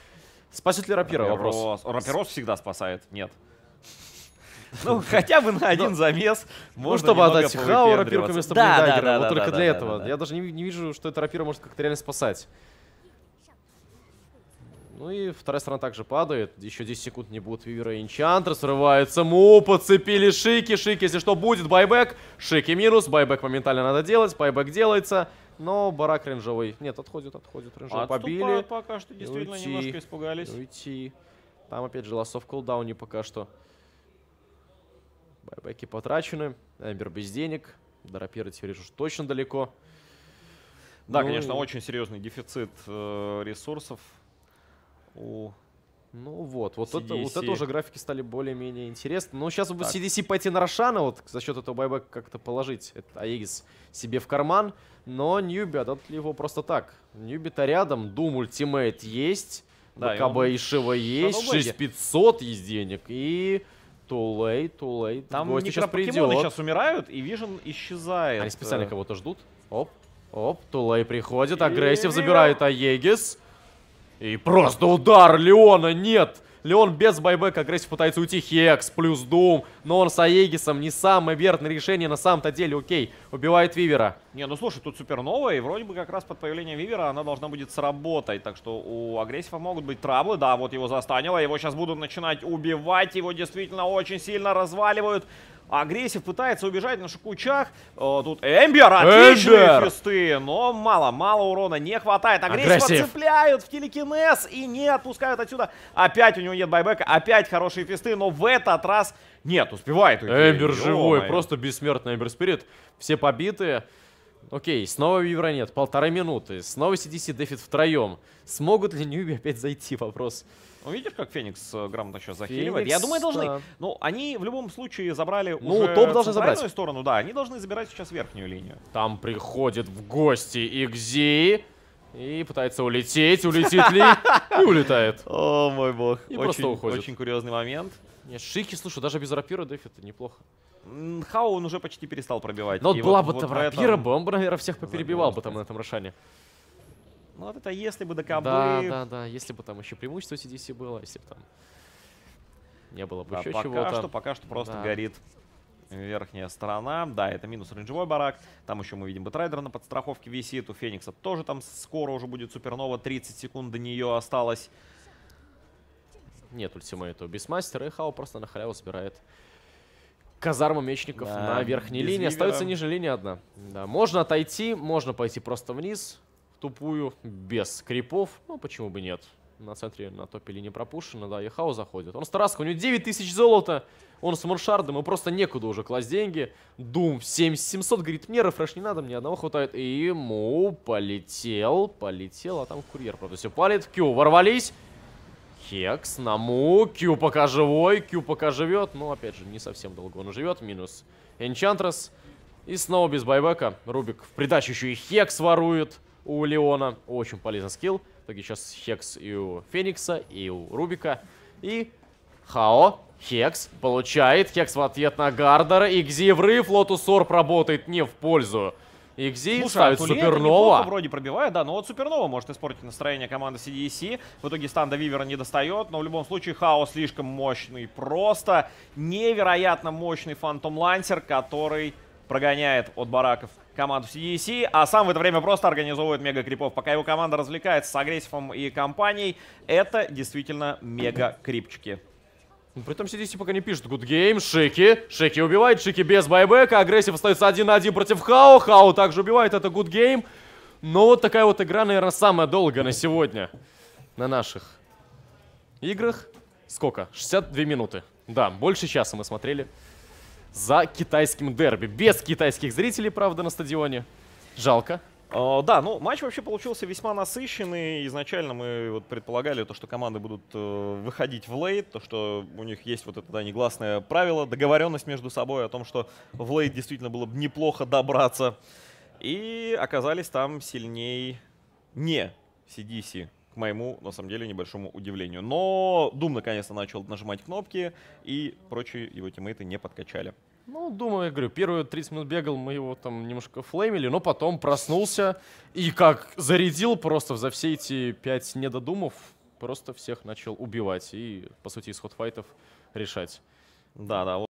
Спасет ли Рапира? Вопрос. Рапирос. Рапирос всегда спасает. Нет. <laughs> Ну, хотя бы на один замес Ну, чтобы отдать Хау рапирку вместо да, Вот только для этого. Я даже не, не вижу, что эта рапира может как-то реально спасать. Ну и вторая сторона также падает. Еще 10 секунд не будет Вивера и Энчантра. Срывается Му, подцепили Шики. Шики, если что, будет байбек. Шики минус. Байбек моментально надо делать. Байбек делается. Но барак рейнджовый. Нет, отходит, отходит. Отступают побили. пока что, действительно, Уйти. немножко испугались. Уйти. Там опять же лосов кулдауне пока что. Байбеки потрачены. Эмбер без денег. До рапира теперь уж точно далеко. Да, Ну конечно, очень серьезный дефицит э, ресурсов у Ну вот, вот это, вот это уже графики стали более-менее интересны. Но сейчас Так. CDC пойти на Рошана, вот за счет этого байбека как-то положить этот Аегис себе в карман. Но Ньюби отдадут ли его просто так? Ньюби-то рядом, Дум ультимейт есть, Да, БКБ он и Шива есть, Shadowblade. 6500 есть денег. И too late, too late. Там Гости сейчас придет. сейчас умирают, и Вижен исчезает. Они специально Э, кого-то ждут. Оп, оп, Тулей приходит, агрессив забирает Аегис. И просто удар Леона, нет! Леон без байбека агрессив пытается уйти. Хекс плюс Дум. Но он с Аегисом не самое верное решение на самом-то деле. Окей, убивает Вивера. Не, ну слушай, тут супернова, и вроде бы как раз под появлением Вивера она должна будет сработать. Так что у агрессива могут быть траблы. Да, вот его застанило. Его сейчас будут начинать убивать. Его действительно очень сильно разваливают. Агрессив пытается убежать на шикучах. Э, Тут Эмбер, отличные Эмбер! фисты, но мало, мало урона не хватает. Агрессива Агрессив. цепляют в телекинез и не отпускают отсюда. Опять у него нет байбека, опять хорошие фисты, но в этот раз нет, успевает уйти. Эмбер живой, Ё-моё. просто бессмертный Эмбер Спирит. Все побиты. Окей, снова Вивера нет, полторы минуты. Снова CDC дефит втроем. Смогут ли Ньюби опять зайти? Вопрос. Ну, видишь, как Феникс э, грамотно сейчас захиливает? Я думаю, должны. да. Ну, они в любом случае забрали Ну, уже топ должны забрать. сторону, да. Они должны забирать сейчас верхнюю линию. Там приходит в гости Игзи. И пытается улететь. Улетит ли? И улетает. <laughs> О, мой бог. И очень, просто уходит. очень курьезный момент. Не, шики, слушай, даже без рапира дефит это неплохо. Хау он уже почти перестал пробивать. Но И была вот- бы вот в этом- рапира, бы он бы, наверное, всех поперебивал бы там на этом Рошане. Ну, вот это если бы ДКБ... Да, да, да. Если бы там еще преимущество CDC было, если бы там не было бы Да, еще пока чего-то. что, пока что просто Да. горит верхняя сторона. Да, это минус рейнджевой барак. Там еще мы видим Бэтрайдер на подстраховке висит. У Феникса тоже там скоро уже будет супернова. 30 секунд до нее осталось. Нет ультимейта у Бистмастера, и Хау просто на халяву собирает казарму мечников Да, на верхней линии. Вивера. Остается ниже линии одна. Да, можно отойти, можно пойти просто вниз, тупую, без крипов. Ну, почему бы нет? На центре, на топе линии пропущено, да, и Хау заходит. Он Стараска, у него 9000 золота, он с Муршардом, ему просто некуда уже класть деньги. Дум 7700, говорит, мне рефреш не надо, мне одного хватает. И ему полетел, полетел, а там курьер, правда, все палит. Кью, ворвались. Хекс на Му. Кью пока живой. Кью пока живет. Но, опять же, не совсем долго он живет. Минус Энчантрес. И снова без байбека. Рубик в придачу еще и Хекс ворует у Леона. Очень полезный скилл. В итоге сейчас Хекс и у Феникса, и у Рубика. И Хао. Хекс получает. Хекс в ответ на Гардера. Игзи врыв. Lotus Orb работает не в пользу. Игзи Слушай, ставит а неплохо Супернова. вроде пробивает, да, но вот Супернова может испортить настроение команды CDC. В итоге стан до Вивера не достает, но в любом случае Хао слишком мощный. Просто невероятно мощный Фантом Лансер, который прогоняет от бараков команду CDC, а сам в это время просто организовывает мега крипов. Пока его команда развлекается с агрессивом и компанией, это действительно мега крипчики. Ну, При этом CDC пока не пишет. Good game. Шики. Шики убивает. Шики без байбека. Агрессив остается один на один против Хао. Хао также убивает. Это good game. Но вот такая вот игра, наверное, самая долгая на сегодня. На наших играх. Сколько? 62 минуты. Да, больше часа мы смотрели за китайским дерби. Без китайских зрителей, правда, на стадионе. Жалко. Э, Да, ну матч вообще получился весьма насыщенный. Изначально мы вот предполагали то, что команды будут э, выходить в лейт, то, что у них есть вот это да, негласное правило, договоренность между собой о том, что в лейт действительно было бы неплохо добраться. И оказались там сильней не CDC, к моему, на самом деле, небольшому удивлению. Но Дум наконец-то начал нажимать кнопки, и прочие его тиммейты не подкачали. Ну, думаю, я говорю, первые 30 минут бегал, мы его там немножко флеймили, но потом проснулся и как зарядил просто за все эти пять недодумов, просто всех начал убивать и, по сути, исход файтов решать. Да, да,